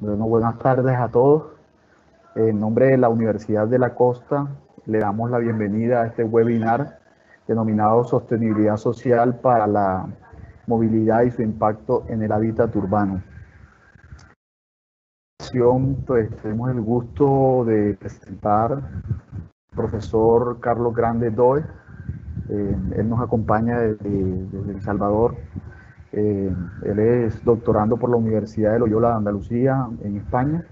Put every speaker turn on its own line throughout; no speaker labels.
Bueno, buenas tardes a todos. En nombre de la Universidad de la Costa, le damos la bienvenida a este webinar denominado Sostenibilidad Social para la Movilidad y su impacto en el hábitat urbano. Pues tenemos el gusto de presentar al profesor Carlos Grande Doe. Eh, él nos acompaña desde, desde El Salvador eh, él es doctorando por la Universidad de Loyola de Andalucía en España,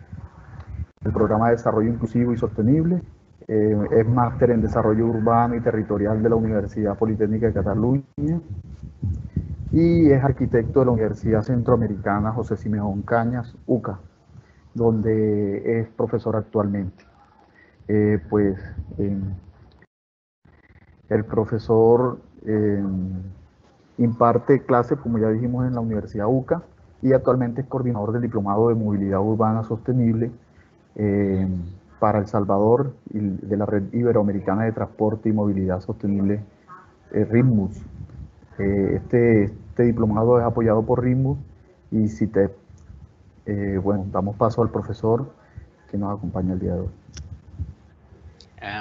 el programa de Desarrollo Inclusivo y Sostenible. Eh, es máster en Desarrollo Urbano y Territorial de la Universidad Politécnica de Cataluña y es arquitecto de la Universidad Centroamericana José Simeón Cañas, UCA, donde es profesor actualmente. Eh, pues el profesor Imparte clases, como ya dijimos, en la Universidad UCA y actualmente es coordinador del Diplomado de Movilidad Urbana Sostenible eh, para El Salvador y de la Red Iberoamericana de Transporte y Movilidad Sostenible, eh, RIMUS. Eh, este, este, diplomado es apoyado por RIMUS y CITEP. bueno, damos paso al profesor que nos acompaña el día de hoy.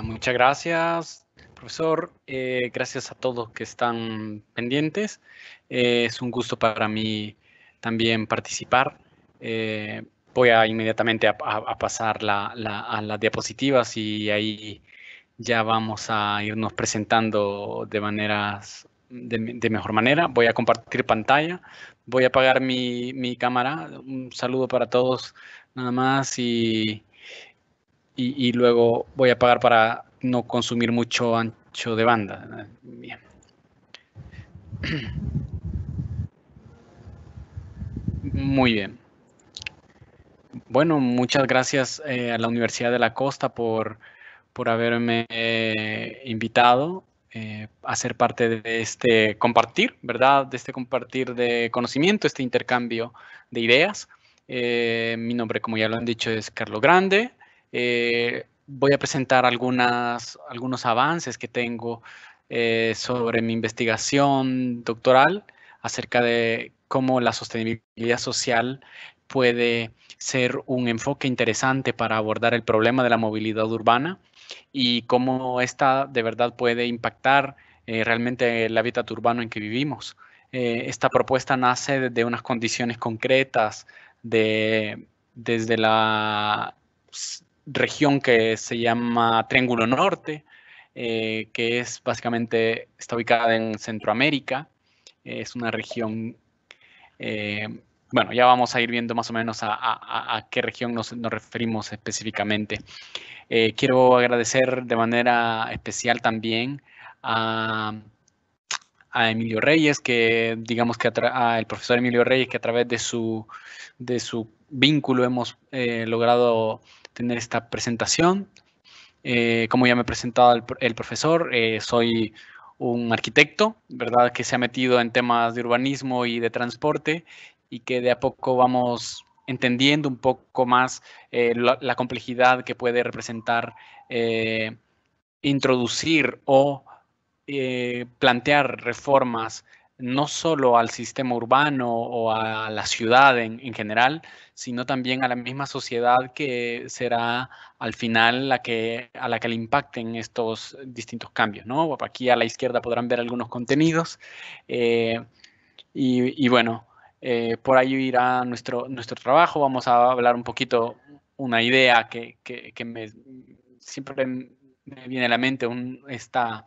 muchas gracias, profesor. Eh, gracias a todos que están pendientes. Eh, es un gusto para mí también participar. Eh, voy a inmediatamente a, pasar a las diapositivas y ahí ya vamos a irnos presentando de maneras de, mejor manera. Voy a compartir pantalla. Voy a apagar mi, cámara. Un saludo para todos nada más y, y luego voy a apagar para no consumir mucho ancho de banda. Muy bien. Bueno, muchas gracias eh, a la Universidad de la Costa por, por haberme eh, invitado eh, a ser parte de este compartir, ¿verdad? De este compartir de conocimiento, este intercambio de ideas. mi nombre, como ya lo han dicho, es Carlos Grande voy a presentar algunas, algunos avances que tengo eh, sobre mi investigación doctoral acerca de cómo la sostenibilidad social puede ser un enfoque interesante para abordar el problema de la movilidad urbana y cómo esta de verdad puede impactar eh, realmente el hábitat urbano en que vivimos. Eh, esta propuesta nace de unas condiciones concretas de, desde la región que se llama Triángulo Norte, eh, que es básicamente, está ubicada en Centroamérica. es una región, eh, bueno, ya vamos a ir viendo más o menos a, qué región nos, referimos específicamente. Eh, quiero agradecer de manera especial también a, Emilio Reyes, que digamos que el profesor Emilio Reyes, que a través de su, de su vínculo hemos logrado tener esta presentación. Eh, como ya me ha presentado el, profesor, eh, soy un arquitecto, ¿verdad? Que se ha metido en temas de urbanismo y de transporte y que de a poco vamos entendiendo un poco más eh, la, complejidad que puede representar introducir o plantear reformas no solo al sistema urbano o a la ciudad en, general, sino también a la misma sociedad que será al final la que, a la que le impacten estos distintos cambios. ¿no? Aquí a la izquierda podrán ver algunos contenidos eh, y, bueno, eh, por ahí irá nuestro, nuestro trabajo. Vamos a hablar un poquito, una idea que, me, siempre me viene a la mente, un, esta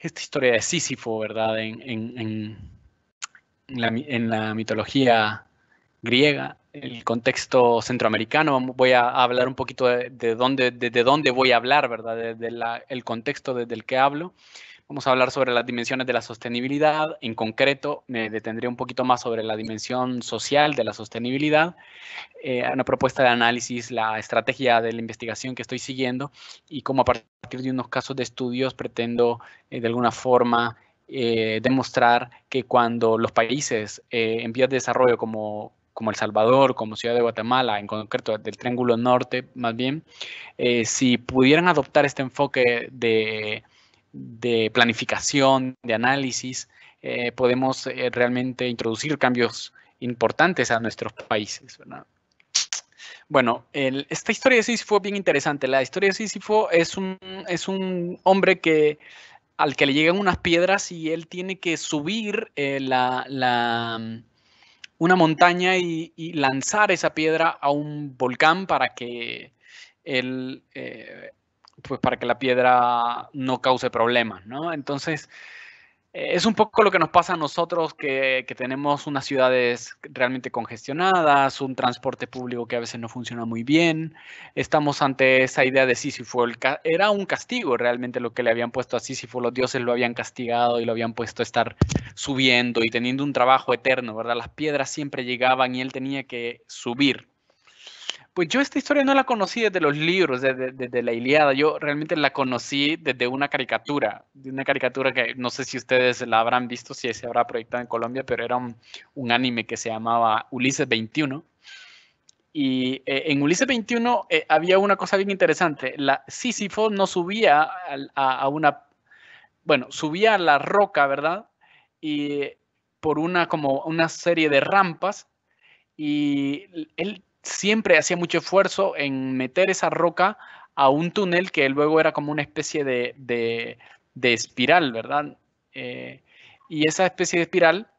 esta historia de Sísifo, ¿verdad? En, en, la, mitología griega, el contexto centroamericano. Voy a hablar un poquito de, dónde, de, dónde voy a hablar, ¿verdad? De, contexto desde el que hablo. Vamos a hablar sobre las dimensiones de la sostenibilidad. En concreto, me detendré un poquito más sobre la dimensión social de la sostenibilidad, eh, una propuesta de análisis, la estrategia de la investigación que estoy siguiendo y cómo a partir de unos casos de estudios pretendo eh, de alguna forma eh, demostrar que cuando los países en vías de desarrollo como como El Salvador, como Ciudad de Guatemala, en concreto del Triángulo Norte, más bien, si pudieran adoptar este enfoque de de planificación, de análisis, eh, podemos eh, realmente introducir cambios importantes a nuestros países. Bueno, esta historia de Sísifo es bien interesante. La historia de Sísifo es un, es un hombre que al que le llegan unas piedras y él tiene que subir eh, la, una montaña y, lanzar esa piedra a un volcán para que él, pues para que la piedra no cause problemas, ¿no? Entonces, eh, es un poco lo que nos pasa a nosotros que, tenemos unas ciudades realmente congestionadas, un transporte público que a veces no funciona muy bien. Estamos ante esa idea de Sísifo. era un castigo realmente lo que le habían puesto a Sísifo. Los dioses lo habían castigado y lo habían puesto a estar subiendo y teniendo un trabajo eterno, ¿verdad? Las piedras siempre llegaban y él tenía que subir pues yo esta historia no la conocí desde los libros, desde, la Iliada. Yo realmente la conocí desde una caricatura, de una caricatura que no sé si ustedes la habrán visto, si se habrá proyectado en Colombia, pero era un, anime que se llamaba Ulises 21. Y eh, en Ulises 21 eh, había una cosa bien interesante. La Sísifo no subía a, una, bueno, subía a la roca, ¿verdad? Y por una como una serie de rampas y él siempre hacía mucho esfuerzo en meter esa roca a un túnel que luego era como una especie de, espiral, ¿verdad? Eh, y esa especie de espiral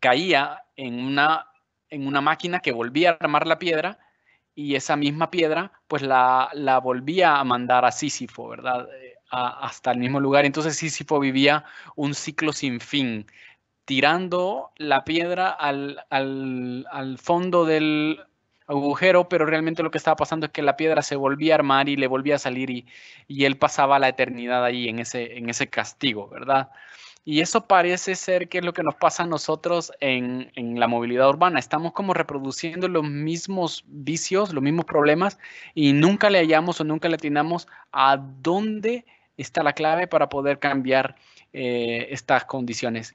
caía en una, en una máquina que volvía a armar la piedra y esa misma piedra pues la, volvía a mandar a Sísifo, ¿verdad? Eh, hasta el mismo lugar. Entonces Sísifo vivía un ciclo sin fin, tirando la piedra al, al fondo del, agujero, pero realmente lo que estaba pasando es que la piedra se volvía a armar y le volvía a salir y, él pasaba la eternidad ahí en ese, en ese castigo, ¿verdad? Y eso parece ser que es lo que nos pasa a nosotros en, la movilidad urbana. Estamos como reproduciendo los mismos vicios, los mismos problemas y nunca le hallamos o nunca le atinamos a dónde está la clave para poder cambiar eh, estas condiciones.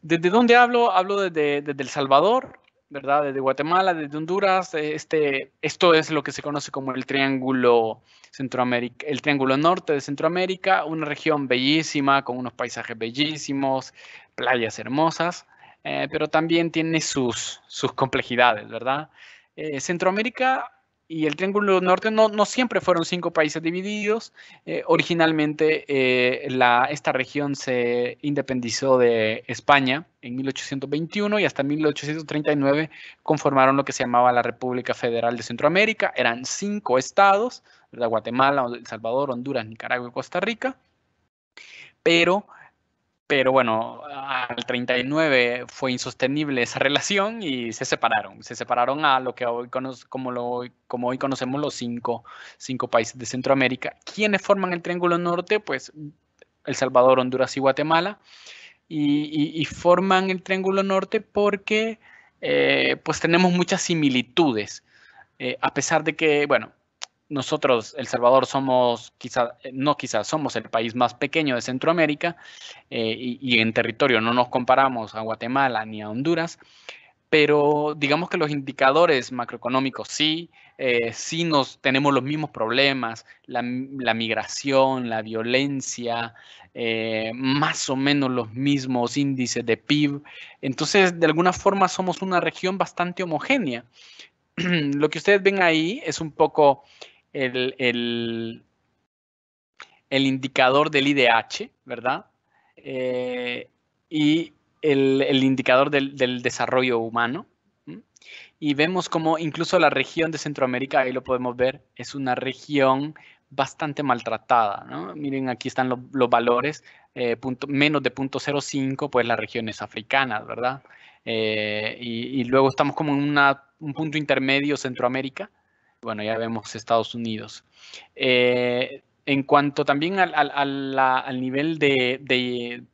¿Desde dónde hablo? Hablo desde, desde El Salvador, ¿verdad? Desde Guatemala, desde Honduras, eh, este, esto es lo que se conoce como el Triángulo Centroamérica, el Triángulo Norte de Centroamérica, una región bellísima, con unos paisajes bellísimos, playas hermosas, eh, pero también tiene sus, sus complejidades, ¿verdad? Eh, Centroamérica y el Triángulo Norte no, siempre fueron cinco países divididos. Eh, originalmente eh, esta región se independizó de España en 1821 y hasta 1839 conformaron lo que se llamaba la República Federal de Centroamérica. Eran cinco estados, Guatemala, El Salvador, Honduras, Nicaragua y Costa Rica. Pero pero bueno, al 39 fue insostenible esa relación y se separaron. Se separaron a lo que hoy, como, lo, como hoy conocemos los cinco, cinco países de Centroamérica. ¿Quiénes forman el Triángulo Norte? Pues El Salvador, Honduras y Guatemala. Y, forman el Triángulo Norte porque eh, pues tenemos muchas similitudes. Eh, a pesar de que, bueno, nosotros, El Salvador, somos quizá, eh, no quizás, somos el país más pequeño de Centroamérica eh, y, en territorio no nos comparamos a Guatemala ni a Honduras, pero digamos que los indicadores macroeconómicos sí, eh, sí nos tenemos los mismos problemas, la, migración, la violencia, más o menos los mismos índices de PIB. Entonces, de alguna forma somos una región bastante homogénea. Lo que ustedes ven ahí es un poco el, el, indicador del IDH, ¿verdad? Eh, y el, indicador del, desarrollo humano. Y vemos como incluso la región de Centroamérica, ahí lo podemos ver, es una región bastante maltratada. ¿no? Miren, aquí están los valores, eh, menos de 0.05, pues las regiones africanas, ¿verdad? Eh, y, luego estamos como en un punto intermedio Centroamérica, bueno, ya vemos Estados Unidos. Eh, en cuanto también al, nivel de,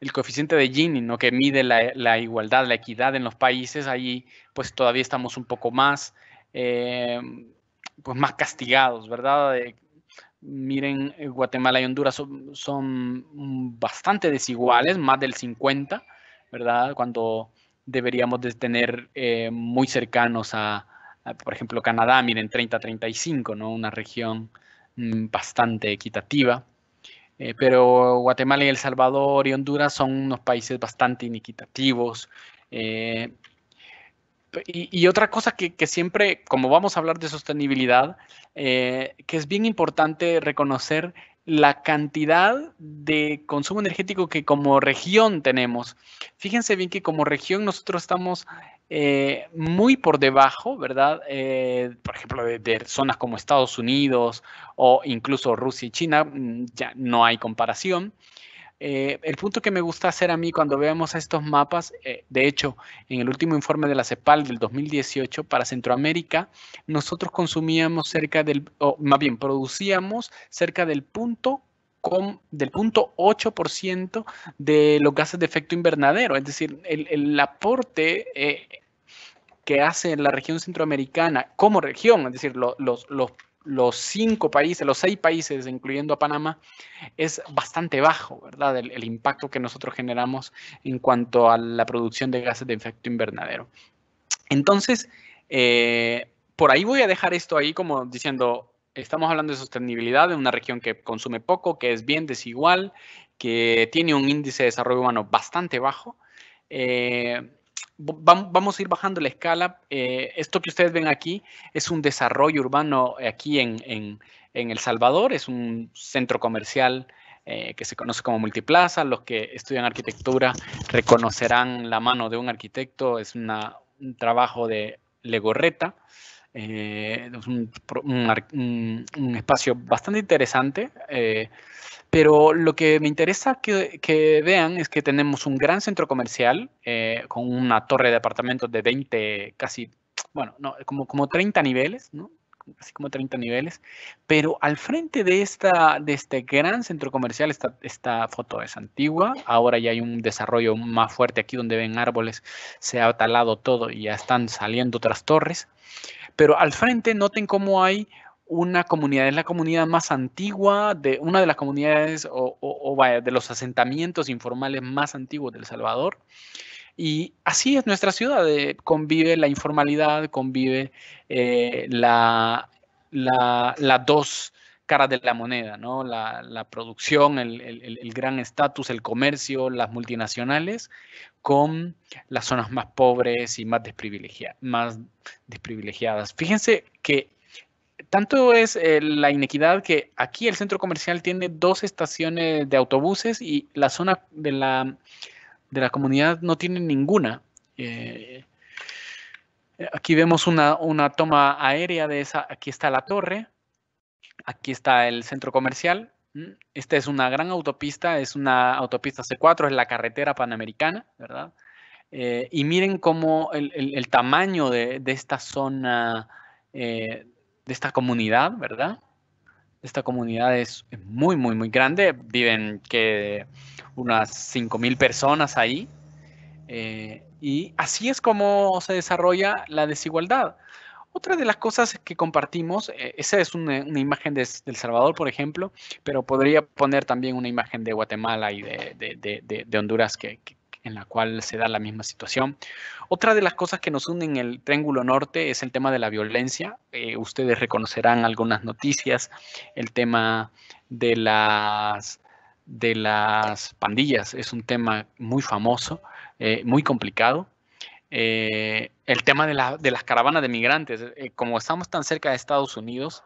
el coeficiente de Gini, ¿no? que mide la, igualdad, la equidad en los países, ahí pues todavía estamos un poco más, eh, pues más castigados, ¿verdad? miren, eh, Guatemala y Honduras son, bastante desiguales, más del 50, ¿verdad? Cuando deberíamos de tener muy cercanos a, por ejemplo, Canadá, miren, 30-35, ¿no? Una región mm, bastante equitativa. Eh, pero Guatemala y El Salvador y Honduras son unos países bastante inequitativos. Eh, y, otra cosa que, siempre, como vamos a hablar de sostenibilidad, eh, que es bien importante reconocer la cantidad de consumo energético que como región tenemos. Fíjense bien que como región nosotros estamos eh, muy por debajo, ¿verdad? Eh, por ejemplo, de, zonas como Estados Unidos o incluso Rusia y China, mm, ya no hay comparación. Eh, el punto que me gusta hacer a mí cuando veamos estos mapas, de hecho, en el último informe de la CEPAL del 2018 para Centroamérica, nosotros consumíamos cerca del, o más bien, producíamos cerca del punto con, del punto 8% de los gases de efecto invernadero. Es decir, el, aporte eh, que hace la región centroamericana como región, es decir, los, cinco países, los seis países, incluyendo a Panamá, es bastante bajo, ¿verdad? El, impacto que nosotros generamos en cuanto a la producción de gases de efecto invernadero. Entonces, eh, por ahí voy a dejar esto ahí como diciendo, estamos hablando de sostenibilidad de una región que consume poco, que es bien desigual, que tiene un índice de desarrollo humano bastante bajo. Eh, vamos a ir bajando la escala. Eh, esto que ustedes ven aquí es un desarrollo urbano aquí en, El Salvador, es un centro comercial eh, que se conoce como multiplaza. Los que estudian arquitectura reconocerán la mano de un arquitecto, es un trabajo de Legorreta. Eh, es un, espacio bastante interesante, eh, pero lo que me interesa que, vean es que tenemos un gran centro comercial eh, con una torre de apartamentos de 20, casi, bueno, no, como, como 30 niveles, ¿no? así como 30 niveles, pero al frente de, esta, de este gran centro comercial, esta, esta foto es antigua, ahora ya hay un desarrollo más fuerte aquí donde ven árboles, se ha talado todo y ya están saliendo otras torres, pero al frente noten cómo hay una comunidad, es la comunidad más antigua, de una de las comunidades o, de los asentamientos informales más antiguos del Salvador. Y así es nuestra ciudad, eh, convive la informalidad, convive eh, la, la, dos caras de la moneda, ¿no? La, producción, el, gran estatus, el comercio, las multinacionales, con las zonas más pobres y más, desprivilegiadas. Fíjense que tanto es eh, la inequidad que aquí el centro comercial tiene dos estaciones de autobuses y la zona de la, comunidad no tiene ninguna. Eh, aquí vemos una, toma aérea de esa, aquí está la torre, aquí está el centro comercial esta es una gran autopista, es una autopista C4, es la carretera panamericana, ¿verdad? Eh, y miren cómo el, tamaño de, esta zona, eh, de esta comunidad, ¿verdad? Esta comunidad es muy, muy, muy grande. Viven que unas 5.000 personas ahí. Eh, y así es como se desarrolla la desigualdad. Otra de las cosas que compartimos, eh, esa es una, imagen de, El Salvador, por ejemplo, pero podría poner también una imagen de Guatemala y de, Honduras que, en la cual se da la misma situación. Otra de las cosas que nos unen en el Triángulo Norte es el tema de la violencia. Eh, ustedes reconocerán algunas noticias, el tema de las, de las pandillas es un tema muy famoso, eh, muy complicado. El tema de, las caravanas de migrantes, eh, como estamos tan cerca de Estados Unidos,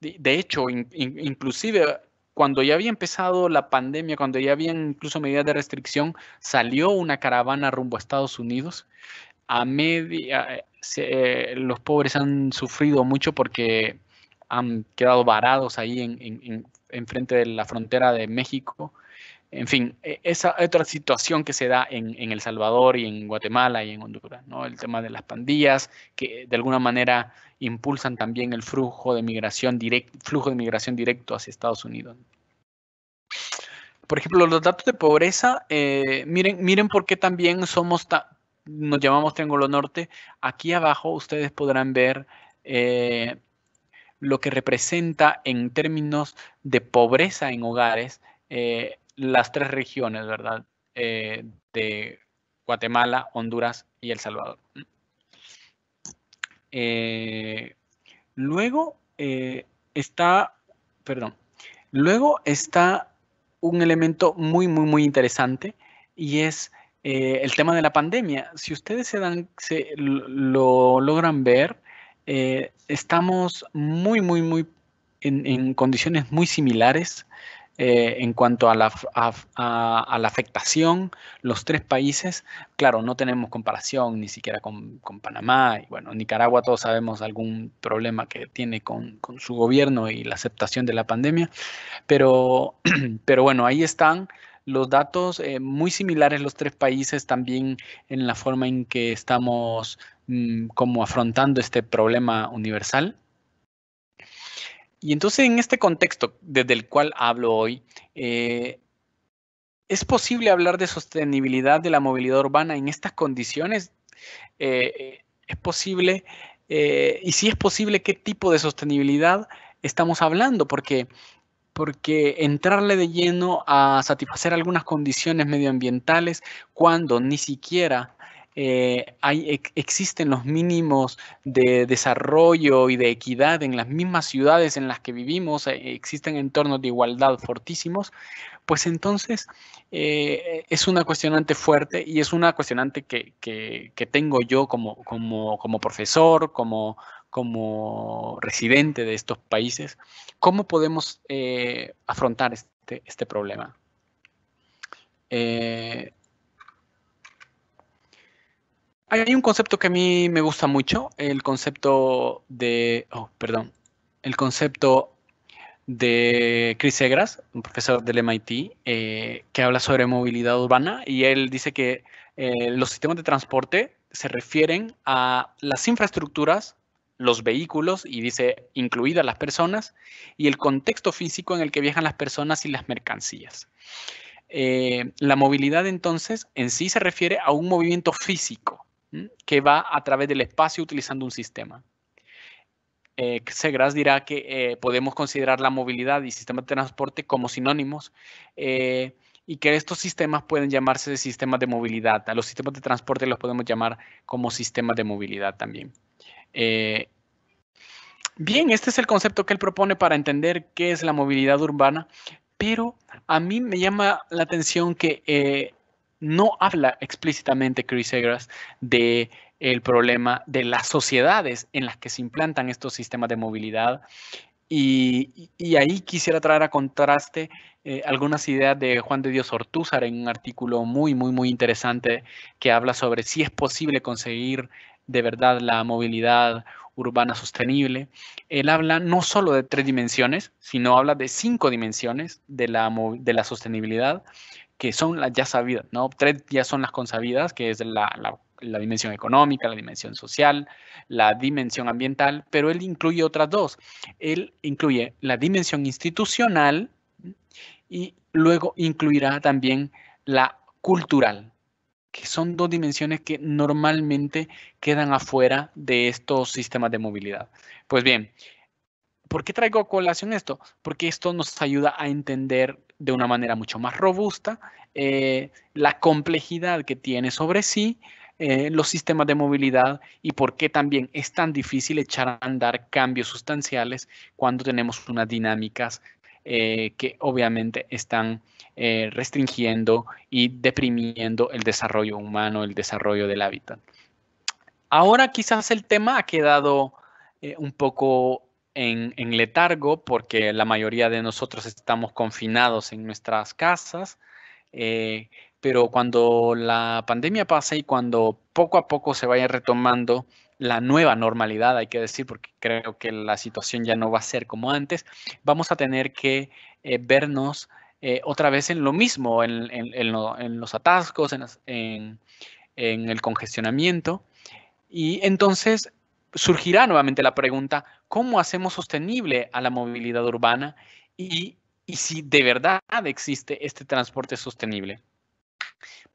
de, hecho, inclusive cuando ya había empezado la pandemia, cuando ya había incluso medidas de restricción, salió una caravana rumbo a Estados Unidos. A media, eh, los pobres han sufrido mucho porque han quedado varados ahí en frente de la frontera de México en fin, e, esa otra situación que se da en, El Salvador y en Guatemala y en Honduras, ¿no? El tema de las pandillas que de alguna manera impulsan también el flujo de migración directo, flujo de migración directo hacia Estados Unidos. Por ejemplo, los datos de pobreza, eh, miren, miren por qué también somos, nos llamamos Triángulo Norte. Aquí abajo ustedes podrán ver eh, lo que representa en términos de pobreza en hogares eh, las tres regiones, ¿verdad? Eh, de Guatemala, Honduras y El Salvador. Eh, luego eh, está, perdón, luego está un elemento muy, muy, muy interesante y es el tema de la pandemia. Si ustedes se dan, se, lo logran ver, estamos muy, muy, muy en, condiciones muy similares eh, en cuanto a la, a, la, afectación, los tres países, claro, no tenemos comparación ni siquiera con, Panamá, y bueno, Nicaragua todos sabemos algún problema que tiene con, con su gobierno y la aceptación de la pandemia, pero, pero bueno, ahí están los datos eh, muy similares los tres países también en la forma en que estamos mm, como afrontando este problema universal. Y entonces en este contexto desde el cual hablo hoy, eh, ¿es posible hablar de sostenibilidad de la movilidad urbana en estas condiciones? Eh, ¿Es posible? y si es posible, ¿qué tipo de sostenibilidad estamos hablando? Porque porque entrarle de lleno a satisfacer algunas condiciones medioambientales cuando ni siquiera eh, hay, existen los mínimos de desarrollo y de equidad en las mismas ciudades en las que vivimos, eh, existen entornos de igualdad fortísimos, pues entonces eh, es una cuestionante fuerte y es una cuestionante que, que, tengo yo como, como, como profesor, como, como residente de estos países, ¿cómo podemos afrontar este, este problema? Hay un concepto que a mí me gusta mucho, el concepto de, oh, perdón, el concepto de Chris Egras, un profesor del MIT, eh, que habla sobre movilidad urbana y él dice que los sistemas de transporte se refieren a las infraestructuras los vehículos y dice incluidas las personas y el contexto físico en el que viajan las personas y las mercancías. Eh, la movilidad entonces en sí se refiere a un movimiento físico que va a través del espacio utilizando un sistema. Eh, Segras dirá que eh, podemos considerar la movilidad y sistema de transporte como sinónimos eh, y que estos sistemas pueden llamarse sistemas de movilidad. A los sistemas de transporte los podemos llamar como sistemas de movilidad también. Bien, este es el concepto que él propone para entender qué es la movilidad urbana, pero a mí me llama la atención que no habla explícitamente Chris Egras de el problema de las sociedades en las que se implantan estos sistemas de movilidad. Y, ahí quisiera traer a contraste eh, algunas ideas de Juan de Dios Ortúzar en un artículo muy, muy, muy interesante que habla sobre si es posible conseguir de verdad la movilidad urbana sostenible. Él habla no solo de tres dimensiones, sino habla de cinco dimensiones de la, de la sostenibilidad, que son las ya sabidas, ¿no? Tres ya son las consabidas, que es la, la dimensión económica, la dimensión social, la dimensión ambiental, pero él incluye otras dos. Él incluye la dimensión institucional y luego incluirá también la cultural, que son dos dimensiones que normalmente quedan afuera de estos sistemas de movilidad. Pues bien, ¿por qué traigo a colación esto? Porque esto nos ayuda a entender de una manera mucho más robusta eh, la complejidad que tiene sobre sí eh, los sistemas de movilidad y por qué también es tan difícil echar a andar cambios sustanciales cuando tenemos unas dinámicas eh, que obviamente están restringiendo y deprimiendo el desarrollo humano, el desarrollo del hábitat. Ahora quizás el tema ha quedado un poco en, letargo porque la mayoría de nosotros estamos confinados en nuestras casas, pero cuando la pandemia pase y cuando poco a poco se vaya retomando la nueva normalidad, hay que decir, porque creo que la situación ya no va a ser como antes, vamos a tener que eh, vernos eh, otra vez en lo mismo, en, los atascos, en, el congestionamiento. Y entonces surgirá nuevamente la pregunta, ¿cómo hacemos sostenible a la movilidad urbana y, y si de verdad existe este transporte sostenible?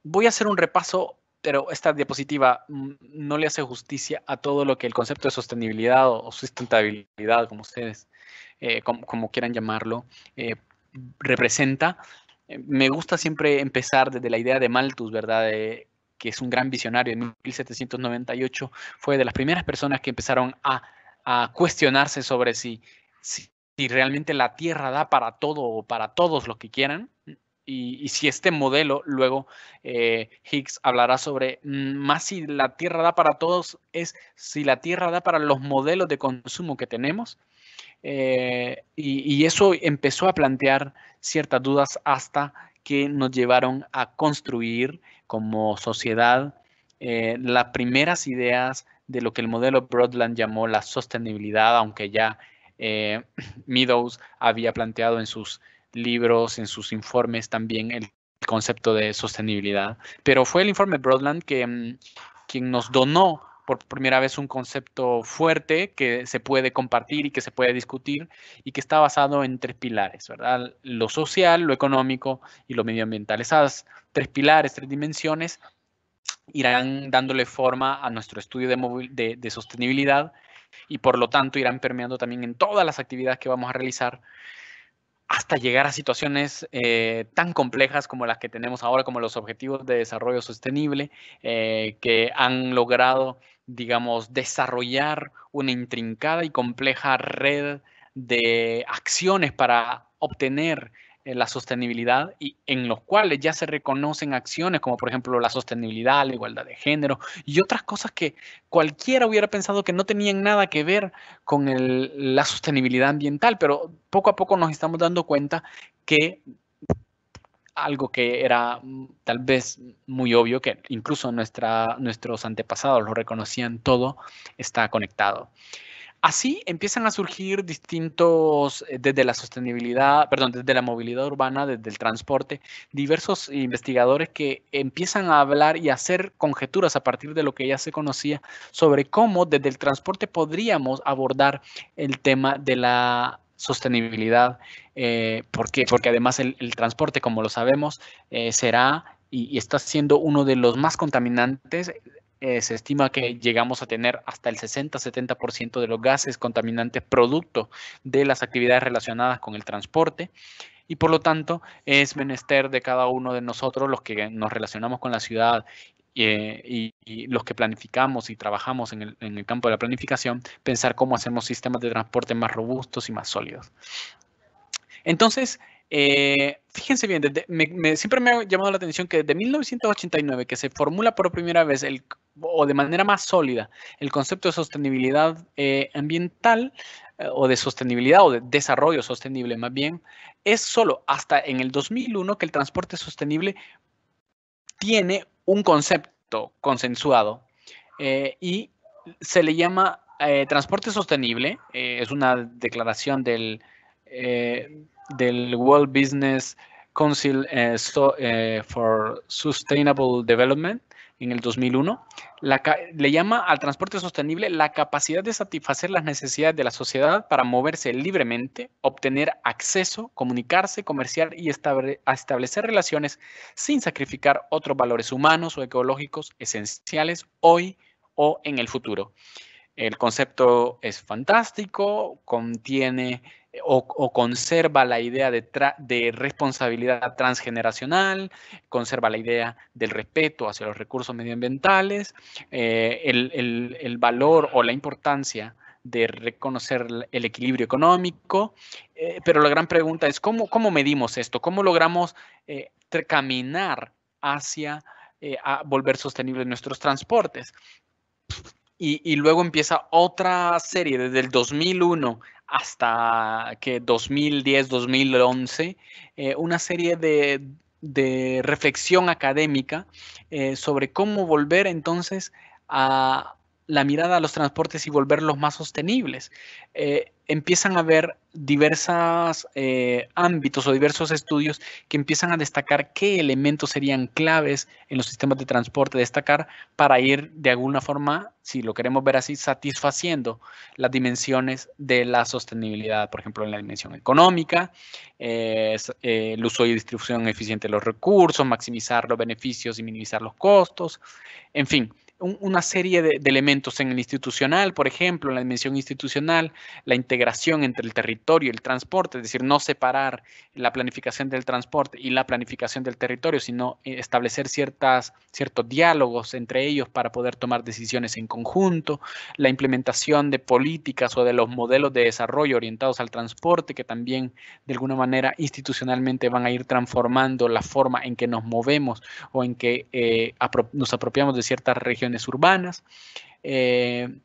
Voy a hacer un repaso pero esta diapositiva mm, no le hace justicia a todo lo que el concepto de sostenibilidad o sustentabilidad, como ustedes, eh, como, quieran llamarlo, eh, representa. Eh, me gusta siempre empezar desde la idea de Malthus, ¿verdad? Que es un gran visionario en 1798, fue de las primeras personas que empezaron a, cuestionarse sobre si, si, realmente la Tierra da para todo o para todos los que quieran y, si este modelo, luego eh, Higgs hablará sobre mm, más si la Tierra da para todos, es si la Tierra da para los modelos de consumo que tenemos. Eh, y, eso empezó a plantear ciertas dudas hasta que nos llevaron a construir como sociedad eh, las primeras ideas de lo que el modelo Broadland llamó la sostenibilidad, aunque ya Meadows había planteado en sus libros, en sus informes también el concepto de sostenibilidad. Pero fue el informe Broadland que, mm, quien nos donó por primera vez un concepto fuerte que se puede compartir y que se puede discutir y que está basado en tres pilares, ¿verdad? Lo social, lo económico y lo medioambiental. Esas tres pilares, tres dimensiones irán dándole forma a nuestro estudio de, de sostenibilidad y por lo tanto irán permeando también en todas las actividades que vamos a realizar hasta llegar a situaciones eh, tan complejas como las que tenemos ahora, como los objetivos de desarrollo sostenible, eh, que han logrado, digamos, desarrollar una intrincada y compleja red de acciones para obtener la sostenibilidad y en los cuales ya se reconocen acciones como por ejemplo la sostenibilidad, la igualdad de género y otras cosas que cualquiera hubiera pensado que no tenían nada que ver con la sostenibilidad ambiental, pero poco a poco nos estamos dando cuenta que algo que era mm, tal vez muy obvio, que incluso nuestros antepasados lo reconocían todo, está conectado. Así empiezan a surgir distintos, eh, desde la sostenibilidad, perdón, desde la movilidad urbana, desde el transporte, diversos investigadores que empiezan a hablar y a hacer conjeturas a partir de lo que ya se conocía sobre cómo desde el transporte podríamos abordar el tema de la sostenibilidad. Eh. Porque además el, transporte, como lo sabemos, eh, será y, está siendo uno de los más contaminantes eh, se estima que llegamos a tener hasta el 60-70% de los gases contaminantes producto de las actividades relacionadas con el transporte. Y por lo tanto, es menester de cada uno de nosotros, los que nos relacionamos con la ciudad eh, y, los que planificamos y trabajamos en el, campo de la planificación, pensar cómo hacemos sistemas de transporte más robustos y más sólidos. Entonces, eh, fíjense bien, siempre me ha llamado la atención que desde 1989 que se formula por primera vez el, o de manera más sólida el concepto de sostenibilidad eh, ambiental eh, o de sostenibilidad o de desarrollo sostenible más bien, es solo hasta en el 2001 que el transporte sostenible tiene un concepto consensuado y se le llama transporte sostenible, es una declaración del del World Business Council eh, eh, for Sustainable Development en el 2001, le llama al transporte sostenible la capacidad de satisfacer las necesidades de la sociedad para moverse libremente, obtener acceso, comunicarse, comerciar y establecer relaciones sin sacrificar otros valores humanos o ecológicos esenciales hoy o en el futuro. El concepto es fantástico, contiene o, conserva la idea de, responsabilidad transgeneracional, conserva la idea del respeto hacia los recursos medioambientales, eh, el, valor o la importancia de reconocer el equilibrio económico, eh, pero la gran pregunta es ¿cómo, cómo medimos esto? ¿Cómo logramos eh, caminar hacia volver sostenibles nuestros transportes? Y, y, luego empieza otra serie desde el 2001 hasta que 2010, 2011, eh, una serie de, reflexión académica eh, sobre cómo volver entonces a la mirada a los transportes y volverlos más sostenibles. Eh, empiezan a haber diversos eh, ámbitos o diversos estudios que empiezan a destacar qué elementos serían claves en los sistemas de transporte, destacar para ir de alguna forma, si lo queremos ver así, satisfaciendo las dimensiones de la sostenibilidad, por ejemplo, en la dimensión económica, eh, el uso y distribución eficiente de los recursos, maximizar los beneficios y minimizar los costos, en fin, una serie de, elementos en el institucional, por ejemplo, en la dimensión institucional, la integración entre el territorio y el transporte, es decir, no separar la planificación del transporte y la planificación del territorio, sino eh, establecer ciertas, ciertos diálogos entre ellos para poder tomar decisiones en conjunto, la implementación de políticas o de los modelos de desarrollo orientados al transporte, que también de alguna manera institucionalmente van a ir transformando la forma en que nos movemos o en que eh, nos apropiamos de ciertas regiones urbanas. Eh,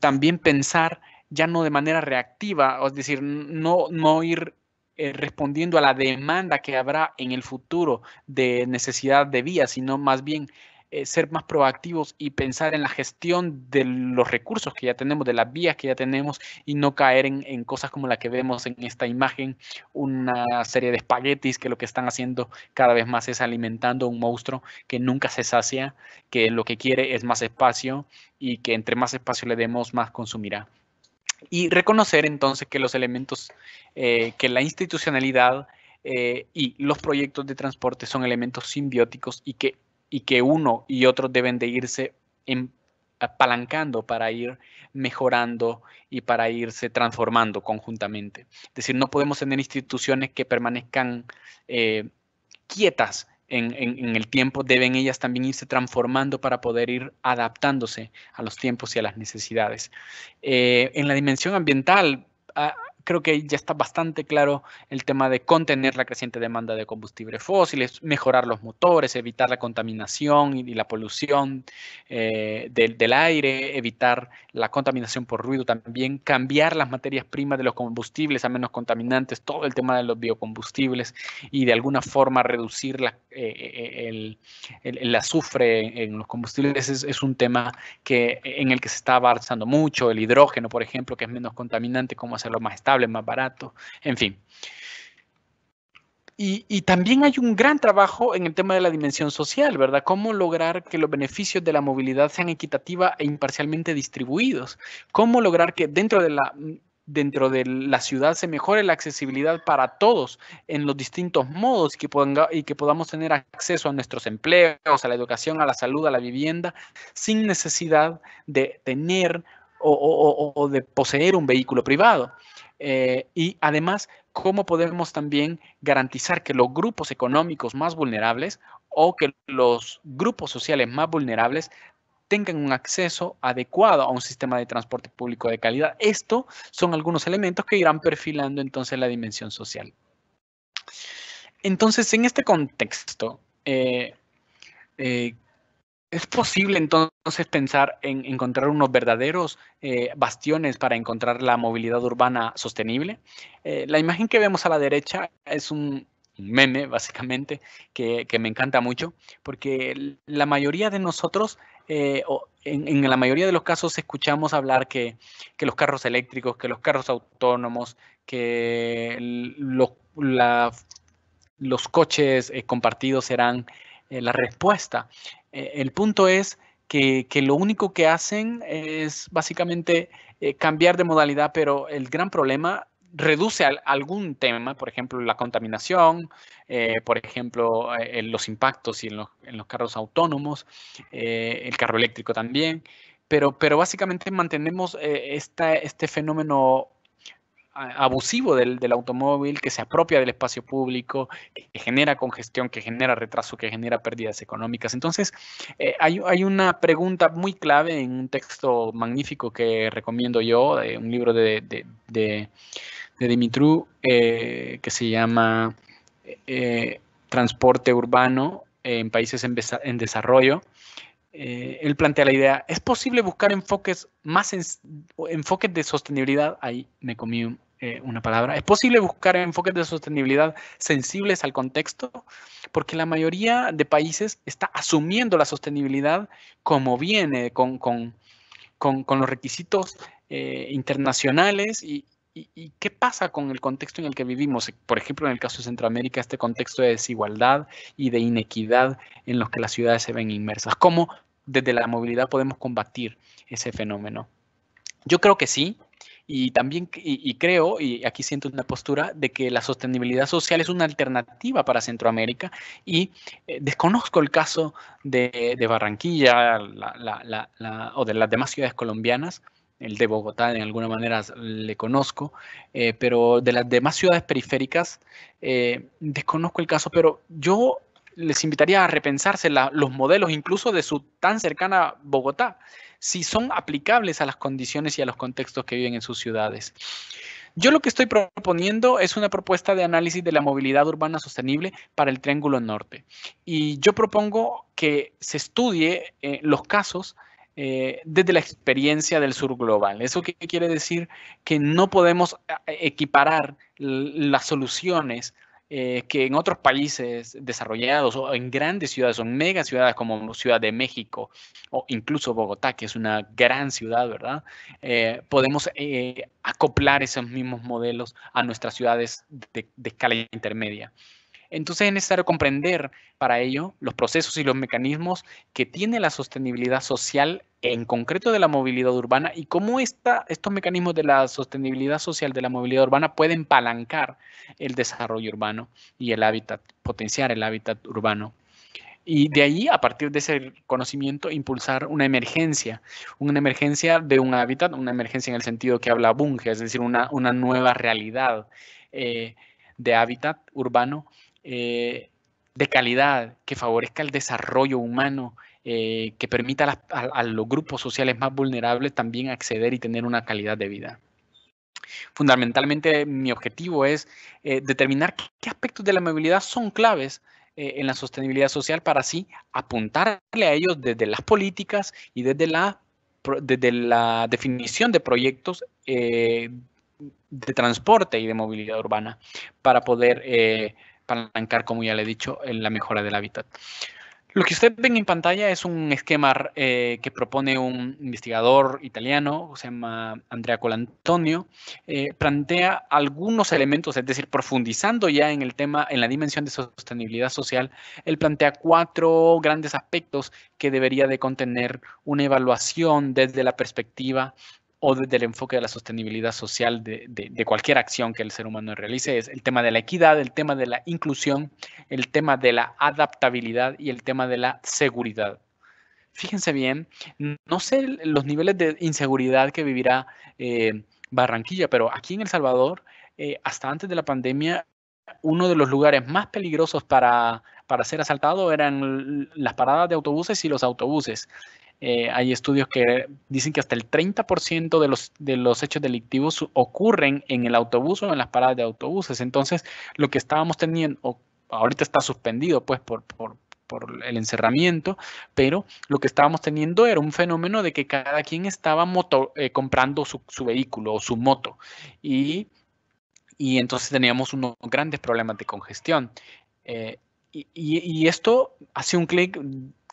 también pensar ya no de manera reactiva, es decir, no, no ir eh, respondiendo a la demanda que habrá en el futuro de necesidad de vías, sino más bien eh, ser más proactivos y pensar en la gestión de los recursos que ya tenemos, de las vías que ya tenemos y no caer en, cosas como la que vemos en esta imagen, una serie de espaguetis que lo que están haciendo cada vez más es alimentando un monstruo que nunca se sacia, que lo que quiere es más espacio y que entre más espacio le demos, más consumirá. Y reconocer entonces que los elementos, eh, que la institucionalidad eh, y los proyectos de transporte son elementos simbióticos y que y que uno y otro deben de irse apalancando para ir mejorando y para irse transformando conjuntamente. Es decir, no podemos tener instituciones que permanezcan eh, quietas en, el tiempo, deben ellas también irse transformando para poder ir adaptándose a los tiempos y a las necesidades. Eh, en la dimensión ambiental, ah, creo que ya está bastante claro el tema de contener la creciente demanda de combustibles fósiles, mejorar los motores, evitar la contaminación y, la polución eh, del, aire, evitar la contaminación por ruido también, cambiar las materias primas de los combustibles a menos contaminantes, todo el tema de los biocombustibles y de alguna forma reducir la, eh, el, azufre en los combustibles es, es, un tema que, en el que se está avanzando mucho, el hidrógeno, por ejemplo, que es menos contaminante, cómo hacerlo más estable más barato, en fin. Y, también hay un gran trabajo en el tema de la dimensión social, ¿verdad? Cómo lograr que los beneficios de la movilidad sean equitativa e imparcialmente distribuidos. Cómo lograr que dentro de la, dentro de la ciudad se mejore la accesibilidad para todos en los distintos modos que, y que podamos tener acceso a nuestros empleos, a la educación, a la salud, a la vivienda, sin necesidad de tener o de poseer un vehículo privado. Eh, y además, cómo podemos también garantizar que los grupos económicos más vulnerables o que los grupos sociales más vulnerables tengan un acceso adecuado a un sistema de transporte público de calidad. Esto son algunos elementos que irán perfilando entonces la dimensión social. Entonces, en este contexto, eh, eh, ¿Es posible entonces pensar en encontrar unos verdaderos eh, bastiones para encontrar la movilidad urbana sostenible? Eh, la imagen que vemos a la derecha es un meme, básicamente, que, me encanta mucho, porque la mayoría de nosotros, eh, en, la mayoría de los casos, escuchamos hablar que, los carros eléctricos, que los carros autónomos, que los coches compartidos serán la respuesta. Eh, el punto es que, lo único que hacen es básicamente eh, cambiar de modalidad, pero el gran problema reduce algún tema, por ejemplo, la contaminación, eh, por ejemplo, los impactos y en, los, carros autónomos, el carro eléctrico también, pero, pero básicamente mantenemos este fenómeno abusivo del, automóvil, que se apropia del espacio público, que genera congestión, que genera retraso, que genera pérdidas económicas. Entonces, eh, hay, una pregunta muy clave en un texto magnífico que recomiendo yo, de un libro de, de, Dimitru, eh, que se llama eh, Transporte Urbano en Países en, en Desarrollo. Él plantea la idea, ¿es posible buscar enfoques más enfoques de sostenibilidad? Ahí me comí eh, una palabra. ¿Es posible buscar enfoques de sostenibilidad sensibles al contexto? Porque la mayoría de países está asumiendo la sostenibilidad como viene, con, con, con, los requisitos eh, internacionales y, y, qué pasa con el contexto en el que vivimos. Por ejemplo, en el caso de Centroamérica, este contexto de desigualdad y de inequidad en los que las ciudades se ven inmersas. ¿Cómo desde la movilidad podemos combatir ese fenómeno? Yo creo que sí, y también y, creo, y aquí siento una postura, de que la sostenibilidad social es una alternativa para Centroamérica y eh, desconozco el caso de, Barranquilla o de las demás ciudades colombianas, el de Bogotá en alguna manera le conozco, eh, pero de las demás ciudades periféricas eh, desconozco el caso, pero yo les invitaría a repensarse los modelos incluso de su tan cercana Bogotá, si son aplicables a las condiciones y a los contextos que viven en sus ciudades. Yo lo que estoy proponiendo es una propuesta de análisis de la movilidad urbana sostenible para el Triángulo Norte. Y yo propongo que se estudie eh, los casos eh, desde la experiencia del sur global. ¿Eso qué quiere decir? Que no podemos eh, equiparar las soluciones eh, que en otros países desarrollados o en grandes ciudades o en mega ciudades como Ciudad de México o incluso Bogotá, que es una gran ciudad, ¿verdad? Eh, podemos acoplar esos mismos modelos a nuestras ciudades de escala intermedia. Entonces es necesario comprender para ello los procesos y los mecanismos que tiene la sostenibilidad social, en concreto de la movilidad urbana, y cómo estos mecanismos de la sostenibilidad social de la movilidad urbana pueden palancar el desarrollo urbano y el hábitat, potenciar el hábitat urbano. Y de ahí, a partir de ese conocimiento, impulsar una emergencia, una emergencia de un hábitat, una emergencia en el sentido que habla Bunge, es decir, una, nueva realidad eh, de hábitat urbano eh, de calidad que favorezca el desarrollo humano, eh, que permita a, los grupos sociales más vulnerables también acceder y tener una calidad de vida. Fundamentalmente mi objetivo es eh, determinar qué, aspectos de la movilidad son claves en la sostenibilidad social para así apuntarle a ellos desde las políticas y desde la, desde la definición de proyectos de transporte y de movilidad urbana para poder palancar, como ya le he dicho, en la mejora del hábitat. Lo que ustedes ven en pantalla es un esquema eh, que propone un investigador italiano, se llama Andrea Colantonio, eh, plantea algunos elementos, es decir, profundizando ya en el tema, en la dimensión de sostenibilidad social, él plantea cuatro grandes aspectos que debería de contener una evaluación desde la perspectiva o desde el enfoque de la sostenibilidad social de, cualquier acción que el ser humano realice, es el tema de la equidad, el tema de la inclusión, el tema de la adaptabilidad y el tema de la seguridad. Fíjense bien, no sé los niveles de inseguridad que vivirá eh, Barranquilla, pero aquí en El Salvador, eh, hasta antes de la pandemia, uno de los lugares más peligrosos para, para ser asaltado eran las paradas de autobuses y los autobuses. Eh, hay estudios que dicen que hasta el 30% de los, de los hechos delictivos ocurren en el autobús o en las paradas de autobuses. Entonces, lo que estábamos teniendo, ahorita está suspendido pues por, por, el encerramiento, pero lo que estábamos teniendo era un fenómeno de que cada quien estaba moto, eh, comprando su, vehículo o su moto y, y, entonces teníamos unos grandes problemas de congestión. Eh, y, y, esto hace un clic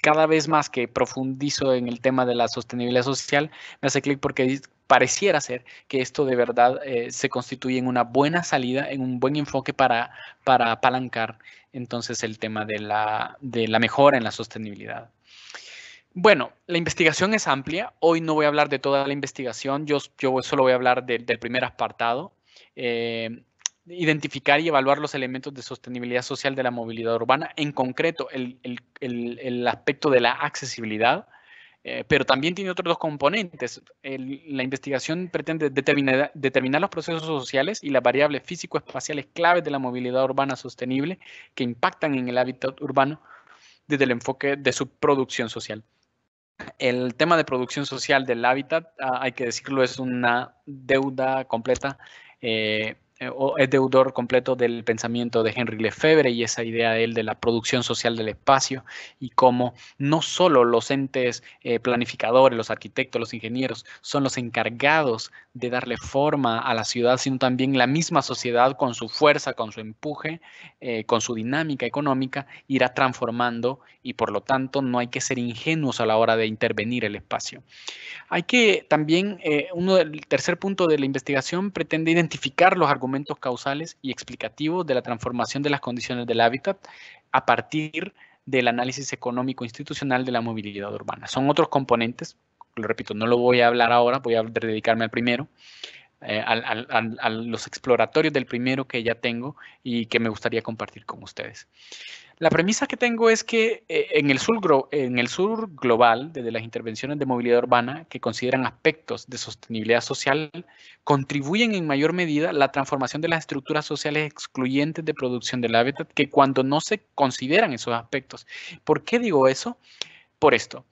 cada vez más que profundizo en el tema de la sostenibilidad social, me hace clic porque pareciera ser que esto de verdad eh, se constituye en una buena salida, en un buen enfoque para, para apalancar entonces el tema de la, de la mejora en la sostenibilidad. Bueno, la investigación es amplia. Hoy no voy a hablar de toda la investigación, yo, yo solo voy a hablar del primer apartado. Eh, identificar y evaluar los elementos de sostenibilidad social de la movilidad urbana, en concreto el, aspecto de la accesibilidad, eh, pero también tiene otros dos componentes. la investigación pretende determinar, determinar los procesos sociales y las variables físico-espaciales claves de la movilidad urbana sostenible que impactan en el hábitat urbano desde el enfoque de su producción social. El tema de producción social del hábitat, ah, hay que decirlo, es una deuda completa eh, eh, es deudor completo del pensamiento de Henry Lefebvre y esa idea de él de la producción social del espacio y cómo no solo los entes eh, planificadores, los arquitectos, los ingenieros son los encargados de darle forma a la ciudad, sino también la misma sociedad con su fuerza, con su empuje, eh, con su dinámica económica, irá transformando y por lo tanto no hay que ser ingenuos a la hora de intervenir el espacio. Hay que también, uno del tercer punto de la investigación pretende identificar los argumentos causales y explicativos de la transformación de las condiciones del hábitat a partir del análisis económico institucional de la movilidad urbana. Son otros componentes, lo repito, no lo voy a hablar ahora, voy a dedicarme al primero, eh, a, los exploratorios del primero que ya tengo y que me gustaría compartir con ustedes. La premisa que tengo es que eh, en, el sur, global, desde las intervenciones de movilidad urbana que consideran aspectos de sostenibilidad social, contribuyen en mayor medida la transformación de las estructuras sociales excluyentes de producción del hábitat que cuando no se consideran esos aspectos. ¿Por qué digo eso? Por esto.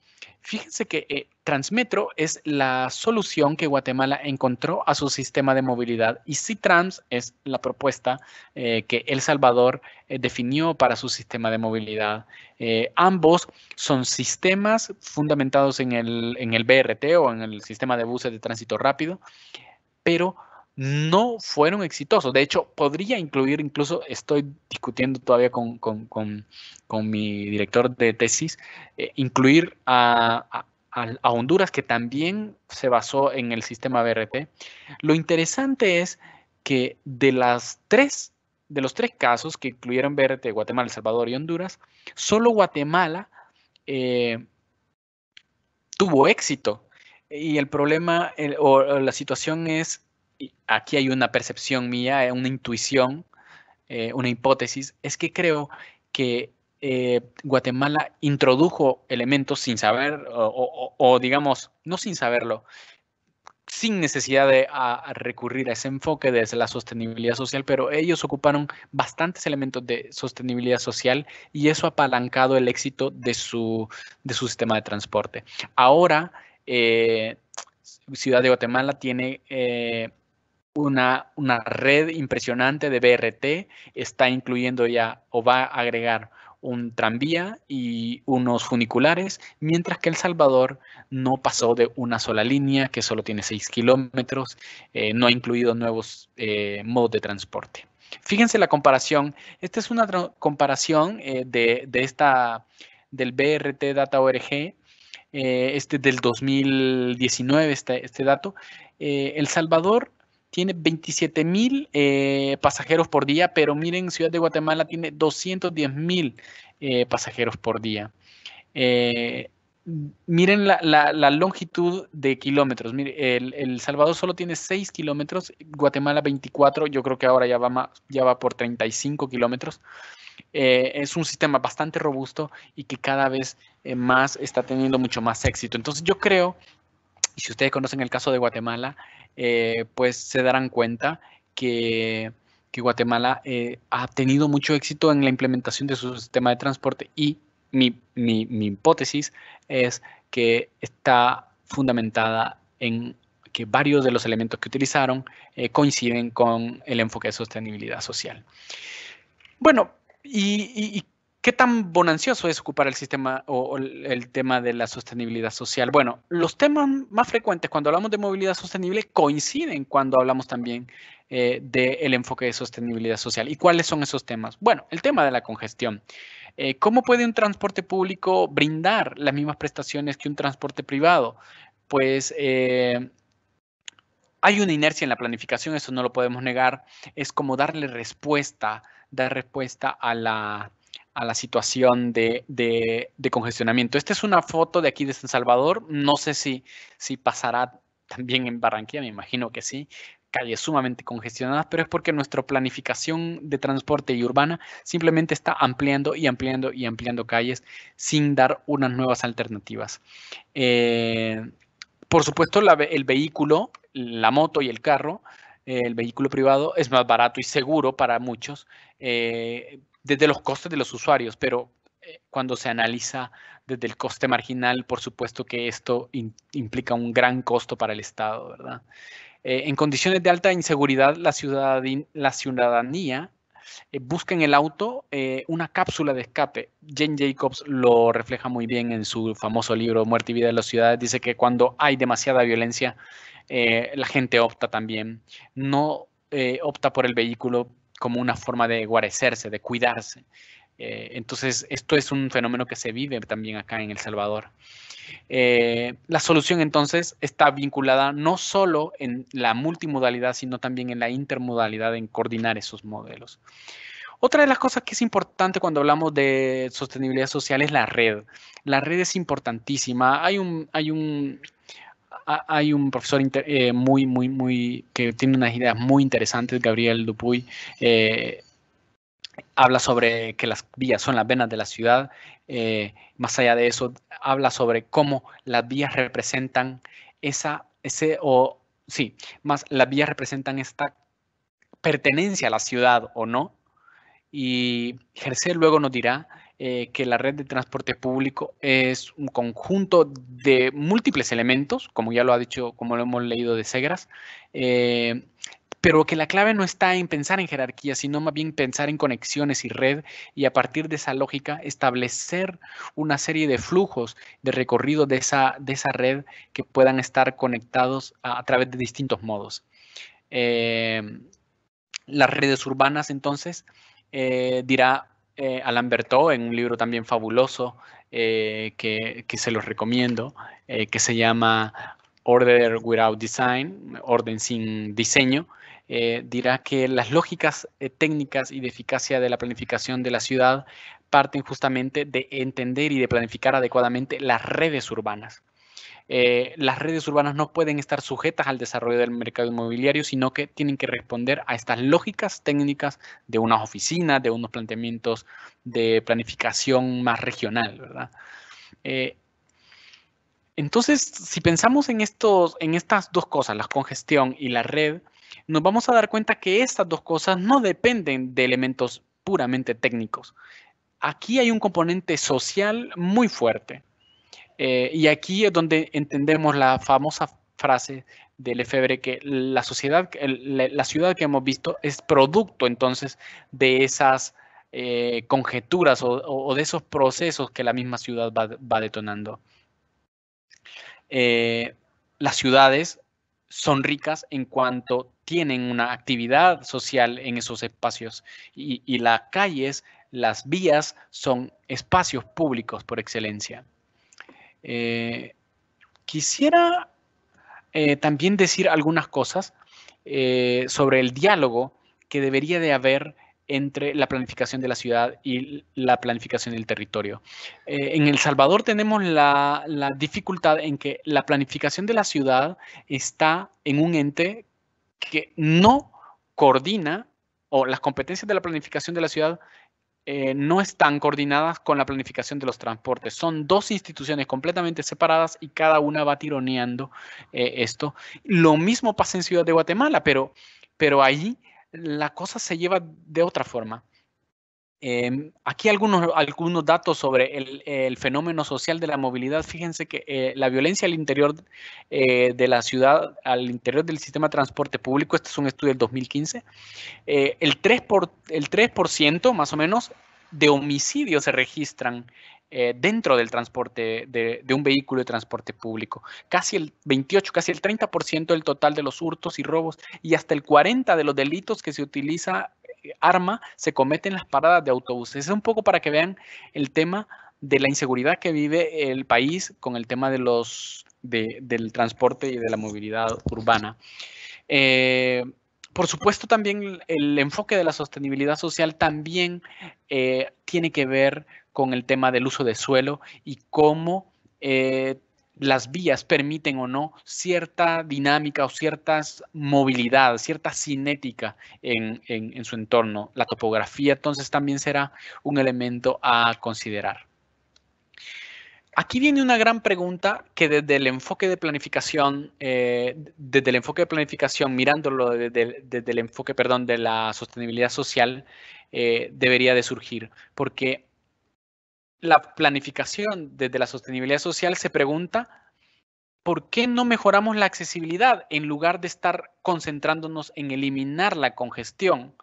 Fíjense que eh, Transmetro es la solución que Guatemala encontró a su sistema de movilidad y C-Trans es la propuesta eh, que El Salvador eh, definió para su sistema de movilidad. ambos son sistemas fundamentados en el, en el BRT o en el sistema de buses de tránsito rápido, pero no fueron exitosos. De hecho, podría incluir, incluso estoy discutiendo todavía con, mi director de tesis, eh, incluir a, Honduras, que también se basó en el sistema BRT. Lo interesante es que de las tres, de los tres casos que incluyeron BRT, Guatemala, El Salvador y Honduras, solo Guatemala eh, tuvo éxito. Y el problema o la situación es aquí hay una percepción mía, eh, una intuición, eh, una hipótesis, es que creo que eh, Guatemala introdujo elementos sin saber, o, digamos, no sin saberlo, sin necesidad de recurrir a ese enfoque desde la sostenibilidad social, pero ellos ocuparon bastantes elementos de sostenibilidad social y eso ha apalancado el éxito de su, de su sistema de transporte. Ahora, Ciudad de Guatemala tiene una, una red impresionante de BRT, está incluyendo ya o va a agregar un tranvía y unos funiculares, mientras que El Salvador no pasó de una sola línea, que solo tiene 6 kilómetros, eh, no ha incluido nuevos eh, modos de transporte. Fíjense la comparación. Esta es una comparación eh, de, esta, del BRT Data ORG, este del 2019, este, este dato. El Salvador tiene 27 mil eh, pasajeros por día, pero miren, Ciudad de Guatemala tiene 210 mil eh, pasajeros por día. Eh, miren la, longitud de kilómetros. el, Salvador solo tiene 6 kilómetros, Guatemala 24, yo creo que ahora ya va, ya va por 35 kilómetros. es un sistema bastante robusto y que cada vez más está teniendo mucho más éxito. Entonces yo creo, y si ustedes conocen el caso de Guatemala, eh, pues se darán cuenta que, Guatemala eh, ha tenido mucho éxito en la implementación de su sistema de transporte y mi, hipótesis es que está fundamentada en que varios de los elementos que utilizaron eh, coinciden con el enfoque de sostenibilidad social. Bueno, y, ¿Qué tan bonancioso es ocupar el sistema o, el tema de la sostenibilidad social? Bueno, los temas más frecuentes cuando hablamos de movilidad sostenible coinciden cuando hablamos también eh, del enfoque de sostenibilidad social. ¿Y cuáles son esos temas? Bueno, el tema de la congestión. Eh, ¿Cómo puede un transporte público brindar las mismas prestaciones que un transporte privado? Pues eh, hay una inercia en la planificación, eso no lo podemos negar. Es como darle respuesta, dar respuesta a la a la situación de, congestionamiento. Esta es una foto de aquí de San Salvador. No sé si, si pasará también en Barranquilla, me imagino que sí. Calles sumamente congestionadas, pero es porque nuestra planificación de transporte y urbana simplemente está ampliando y ampliando y ampliando calles sin dar unas nuevas alternativas. Eh, por supuesto, el vehículo, la moto y el carro el vehículo privado es más barato y seguro para muchos, eh, desde los costes de los usuarios, pero eh, cuando se analiza desde el coste marginal, por supuesto que esto implica un gran costo para el Estado, ¿verdad? Eh, en condiciones de alta inseguridad, la, ciudadanía eh, busca en el auto una cápsula de escape. Jane Jacobs lo refleja muy bien en su famoso libro Muerte y Vida de las Ciudades. Dice que cuando hay demasiada violencia, la gente opta también. No opta por el vehículo como una forma de guarecerse, de cuidarse. Eh, entonces, esto es un fenómeno que se vive también acá en El Salvador. Eh, la solución entonces está vinculada no solo en la multimodalidad, sino también en la intermodalidad, en coordinar esos modelos. Otra de las cosas que es importante cuando hablamos de sostenibilidad social es la red. La red es importantísima. Hay un, hay un, hay un profesor eh, muy, muy, muy, que tiene unas ideas muy interesantes, Gabriel Dupuy, eh, habla sobre que las vías son las venas de la ciudad. Eh, más allá de eso, habla sobre cómo las vías representan esa, ese, o sí, más las vías representan esta pertenencia a la ciudad o no. Y Gercé luego nos dirá eh, que la red de transporte público es un conjunto de múltiples elementos, como ya lo ha dicho, como lo hemos leído de Segras, eh, pero que la clave no está en pensar en jerarquía, sino más bien pensar en conexiones y red y a partir de esa lógica establecer una serie de flujos de recorrido de esa, de esa red que puedan estar conectados a, través de distintos modos. Eh, las redes urbanas, entonces, dirá eh, Alain Berthaud en un libro también fabuloso que, que, se los recomiendo, que se llama Order Without Design, orden sin diseño, eh, dirá que las lógicas eh, técnicas y de eficacia de la planificación de la ciudad parten justamente de entender y de planificar adecuadamente las redes urbanas. Eh, las redes urbanas no pueden estar sujetas al desarrollo del mercado inmobiliario, sino que tienen que responder a estas lógicas técnicas de unas oficinas, de unos planteamientos de planificación más regional, ¿verdad? entonces, si pensamos en, estos, en estas dos cosas, la congestión y la red, nos vamos a dar cuenta que estas dos cosas no dependen de elementos puramente técnicos. Aquí hay un componente social muy fuerte. Eh, y aquí es donde entendemos la famosa frase de Lefebvre que la sociedad, la, ciudad que hemos visto es producto entonces de esas eh, conjeturas o, de esos procesos que la misma ciudad va, detonando. Eh, las ciudades son ricas en cuanto tienen una actividad social en esos espacios y, las calles, las vías son espacios públicos por excelencia. Eh, quisiera eh, también decir algunas cosas eh, sobre el diálogo que debería de haber entre la planificación de la ciudad y la planificación del territorio. en El Salvador tenemos la, la, dificultad en que la planificación de la ciudad está en un ente que no coordina o las competencias de la planificación de la ciudad eh, no están coordinadas con la planificación de los transportes. Son dos instituciones completamente separadas y cada una va tironeando eh, esto. Lo mismo pasa en Ciudad de Guatemala, pero, pero ahí la cosa se lleva de otra forma. Em, aquí algunos, algunos datos sobre el, fenómeno social de la movilidad. Fíjense que eh, la violencia al interior eh, de la ciudad, al interior del sistema de transporte público, este es un estudio del 2015, eh, el, 3 por, el 3% más o menos de homicidios se registran dentro del transporte, de, de, un vehículo de transporte público. Casi el 28, casi el 30% del total de los hurtos y robos y hasta el 40% de los delitos que se utiliza arma se comete en las paradas de autobuses. Es un poco para que vean el tema de la inseguridad que vive el país con el tema de los, del transporte y de la movilidad urbana. Eh, por supuesto, también el enfoque de la sostenibilidad social también eh, tiene que ver con el tema del uso de suelo y cómo eh, las vías permiten o no cierta dinámica o cierta movilidad, cierta cinética en, su entorno. La topografía entonces también será un elemento a considerar. Aquí viene una gran pregunta que desde el enfoque de planificación, eh, desde el enfoque de planificación, mirándolo desde, el enfoque, perdón, de la sostenibilidad social, eh, debería de surgir, porque la planificación desde la sostenibilidad social se pregunta, ¿por qué no mejoramos la accesibilidad en lugar de estar concentrándonos en eliminar la congestión?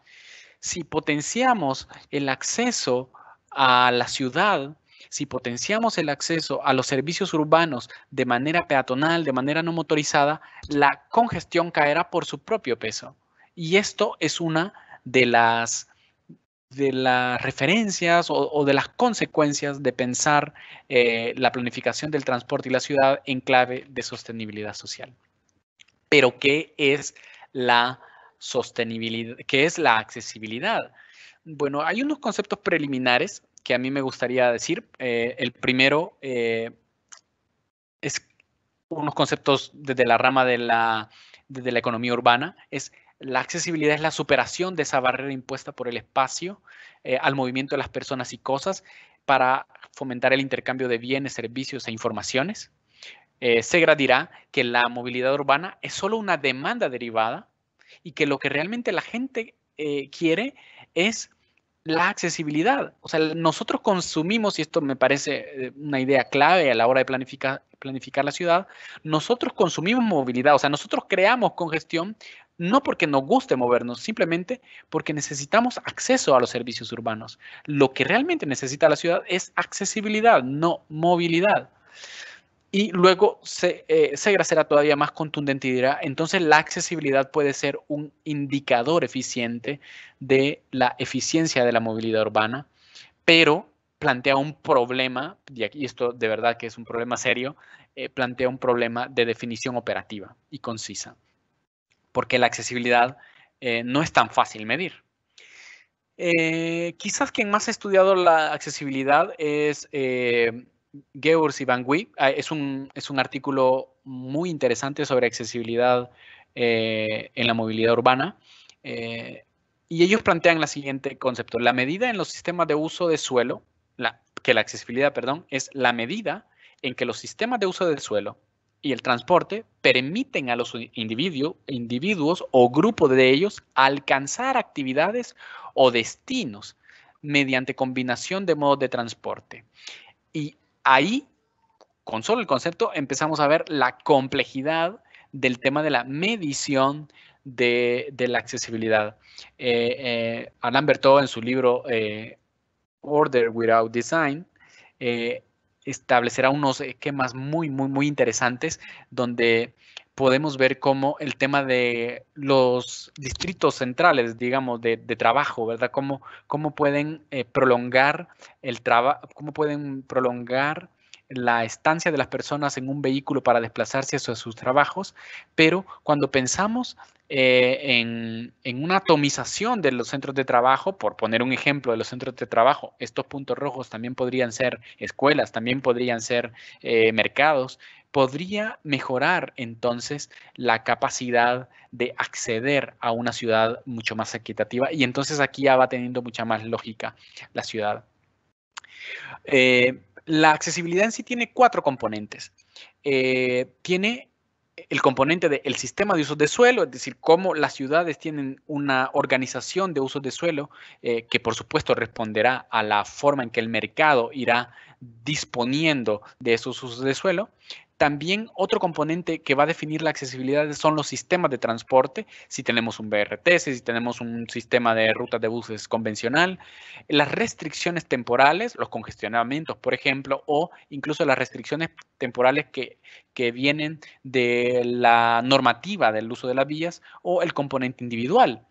Si potenciamos el acceso a la ciudad, si potenciamos el acceso a los servicios urbanos de manera peatonal, de manera no motorizada, la congestión caerá por su propio peso. Y esto es una de las de las referencias o, de las consecuencias de pensar eh, la planificación del transporte y la ciudad en clave de sostenibilidad social. Pero, ¿qué es la sostenibilidad? ¿Qué es la accesibilidad? Bueno, hay unos conceptos preliminares que a mí me gustaría decir. Eh, el primero eh, es unos conceptos desde la rama de la, de la economía urbana, es la accesibilidad es la superación de esa barrera impuesta por el espacio eh, al movimiento de las personas y cosas para fomentar el intercambio de bienes, servicios e informaciones. Eh, Segra dirá que la movilidad urbana es solo una demanda derivada y que lo que realmente la gente eh, quiere es la accesibilidad. O sea, nosotros consumimos, y esto me parece eh, una idea clave a la hora de planificar, planificar la ciudad, nosotros consumimos movilidad, o sea, nosotros creamos congestión no porque nos guste movernos, simplemente porque necesitamos acceso a los servicios urbanos. Lo que realmente necesita la ciudad es accesibilidad, no movilidad. Y luego eh, Segra será todavía más contundente y dirá, entonces la accesibilidad puede ser un indicador eficiente de la eficiencia de la movilidad urbana, pero plantea un problema, y aquí esto de verdad que es un problema serio, eh, plantea un problema de definición operativa y concisa, porque la accesibilidad eh, no es tan fácil medir. quizás quien más ha estudiado la accesibilidad es Geurs y Van Gui. Ah, es un, es un artículo muy interesante sobre accesibilidad eh, en la movilidad urbana. Eh, y ellos plantean la siguiente concepto. La medida en los sistemas de uso de suelo, que la accesibilidad, perdón, es la medida en que los sistemas de uso del suelo y el transporte permiten a los individuos, o grupos de ellos alcanzar actividades o destinos mediante combinación de modos de transporte. Y ahí, con solo el concepto, empezamos a ver la complejidad del tema de la medición de, la accesibilidad. Eh, eh, Alain Berthaud en su libro eh, Order Without Design establecerá unos esquemas muy, muy, muy interesantes donde podemos ver cómo el tema de los distritos centrales, digamos, de, trabajo, ¿verdad? Cómo, cómo pueden eh, prolongar el trabajo, cómo pueden prolongar la estancia de las personas en un vehículo para desplazarse hacia sus trabajos, pero cuando pensamos eh, en, una atomización de los centros de trabajo, por poner un ejemplo de los centros de trabajo, estos puntos rojos también podrían ser escuelas, también podrían ser eh, mercados, podría mejorar entonces la capacidad de acceder a una ciudad mucho más equitativa y entonces aquí ya va teniendo mucha más lógica la ciudad. Eh, la accesibilidad en sí tiene cuatro componentes. tiene el componente del sistema de usos de suelo, es decir, cómo las ciudades tienen una organización de usos de suelo eh, que por supuesto responderá a la forma en que el mercado irá disponiendo de esos usos de suelo. También otro componente que va a definir la accesibilidad son los sistemas de transporte, si tenemos un BRT, si tenemos un sistema de rutas de buses convencional, las restricciones temporales, los congestionamientos, por ejemplo, o incluso las restricciones temporales que, que vienen de la normativa del uso de las vías o el componente individual.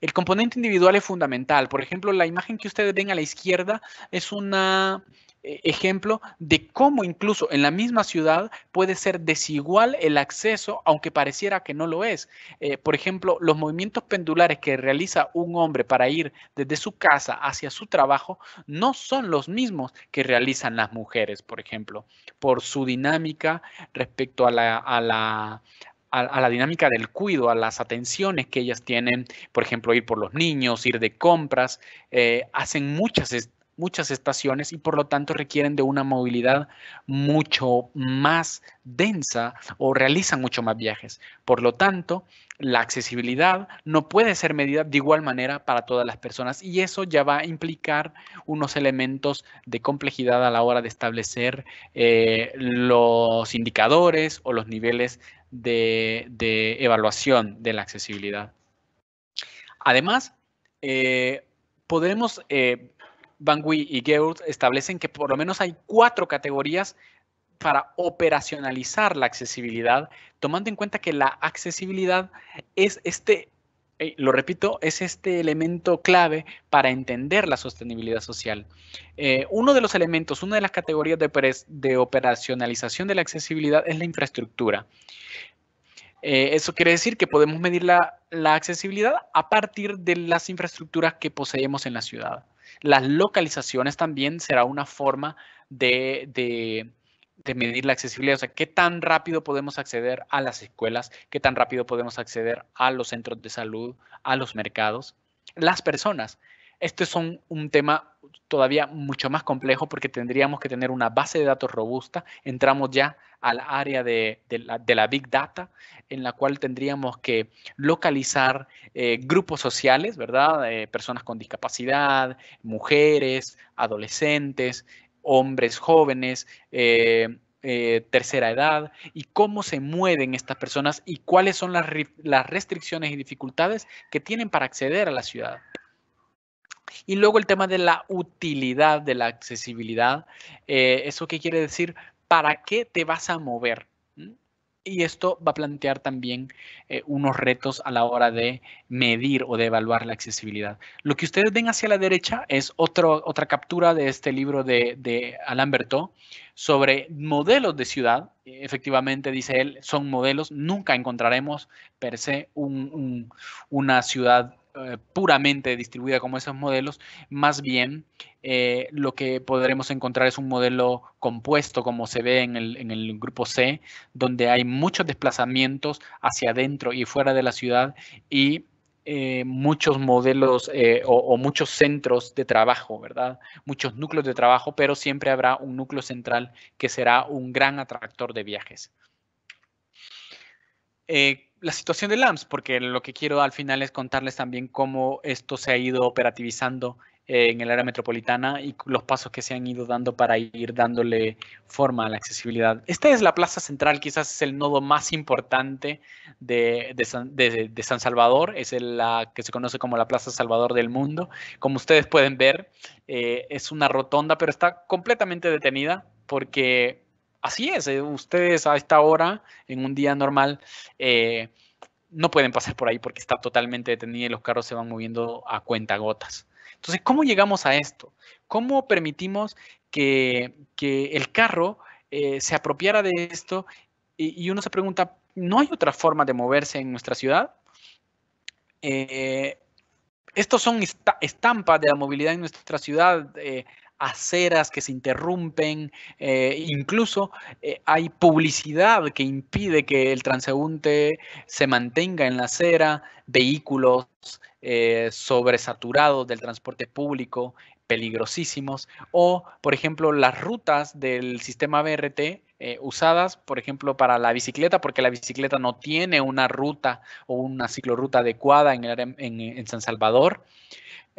El componente individual es fundamental. Por ejemplo, la imagen que ustedes ven a la izquierda es una ejemplo de cómo incluso en la misma ciudad puede ser desigual el acceso, aunque pareciera que no lo es. Eh, por ejemplo, los movimientos pendulares que realiza un hombre para ir desde su casa hacia su trabajo no son los mismos que realizan las mujeres, por ejemplo, por su dinámica respecto a la, a la, a, la dinámica del cuido, a las atenciones que ellas tienen, por ejemplo, ir por los niños, ir de compras, eh, hacen muchas muchas estaciones y por lo tanto requieren de una movilidad mucho más densa o realizan mucho más viajes. Por lo tanto, la accesibilidad no puede ser medida de igual manera para todas las personas y eso ya va a implicar unos elementos de complejidad a la hora de establecer eh, los indicadores o los niveles de, evaluación de la accesibilidad. Además, eh, podemos eh, Van y Geurt establecen que por lo menos hay cuatro categorías para operacionalizar la accesibilidad, tomando en cuenta que la accesibilidad es este, eh, lo repito, es este elemento clave para entender la sostenibilidad social. Eh, uno de los elementos, una de las categorías de, operacionalización de la accesibilidad es la infraestructura. Eh, eso quiere decir que podemos medir la accesibilidad a partir de las infraestructuras que poseemos en la ciudad. Las localizaciones también será una forma de, de medir la accesibilidad, o sea, qué tan rápido podemos acceder a las escuelas, qué tan rápido podemos acceder a los centros de salud, a los mercados, las personas. Este es un, tema todavía mucho más complejo porque tendríamos que tener una base de datos robusta. Entramos ya al área de, la, Big Data, en la cual tendríamos que localizar eh, grupos sociales, ¿verdad? Eh, personas con discapacidad, mujeres, adolescentes, hombres jóvenes, eh, tercera edad y cómo se mueven estas personas y cuáles son las, las, restricciones y dificultades que tienen para acceder a la ciudad. Y luego el tema de la utilidad de la accesibilidad. Eh, ¿Eso qué quiere decir? ¿Para qué te vas a mover? ¿Mm? Y esto va a plantear también eh, unos retos a la hora de medir o de evaluar la accesibilidad. Lo que ustedes ven hacia la derecha es otro, otra captura de este libro de, de Alain sobre modelos de ciudad. Efectivamente, dice él, son modelos. Nunca encontraremos per se una ciudad eh, puramente distribuida como esos modelos, más bien eh, lo que podremos encontrar es un modelo compuesto como se ve en el, grupo C, donde hay muchos desplazamientos hacia adentro y fuera de la ciudad y eh, muchos modelos o, muchos centros de trabajo, ¿verdad? Muchos núcleos de trabajo, pero siempre habrá un núcleo central que será un gran atractor de viajes la situación de LAMS, porque lo que quiero al final es contarles también cómo esto se ha ido operativizando eh, en el área metropolitana y los pasos que se han ido dando para ir dándole forma a la accesibilidad. Esta es la plaza central, quizás es el nodo más importante de, San, Salvador, es la que se conoce como la Plaza Salvador del mundo. Como ustedes pueden ver, eh, es una rotonda, pero está completamente detenida porque así es, eh, ustedes a esta hora, en un día normal, eh, no pueden pasar por ahí porque está totalmente detenida y los carros se van moviendo a cuenta gotas. Entonces, ¿cómo llegamos a esto? ¿Cómo permitimos que, el carro eh, se apropiara de esto? Y, uno se pregunta, ¿no hay otra forma de moverse en nuestra ciudad? estos son estampas de la movilidad en nuestra ciudad aceras que se interrumpen, eh, incluso eh, hay publicidad que impide que el transeúnte se mantenga en la acera, vehículos eh, sobresaturados del transporte público, peligrosísimos, o por ejemplo las rutas del sistema BRT usadas, por ejemplo, para la bicicleta, porque la bicicleta no tiene una ruta o una ciclorruta adecuada en, en San Salvador.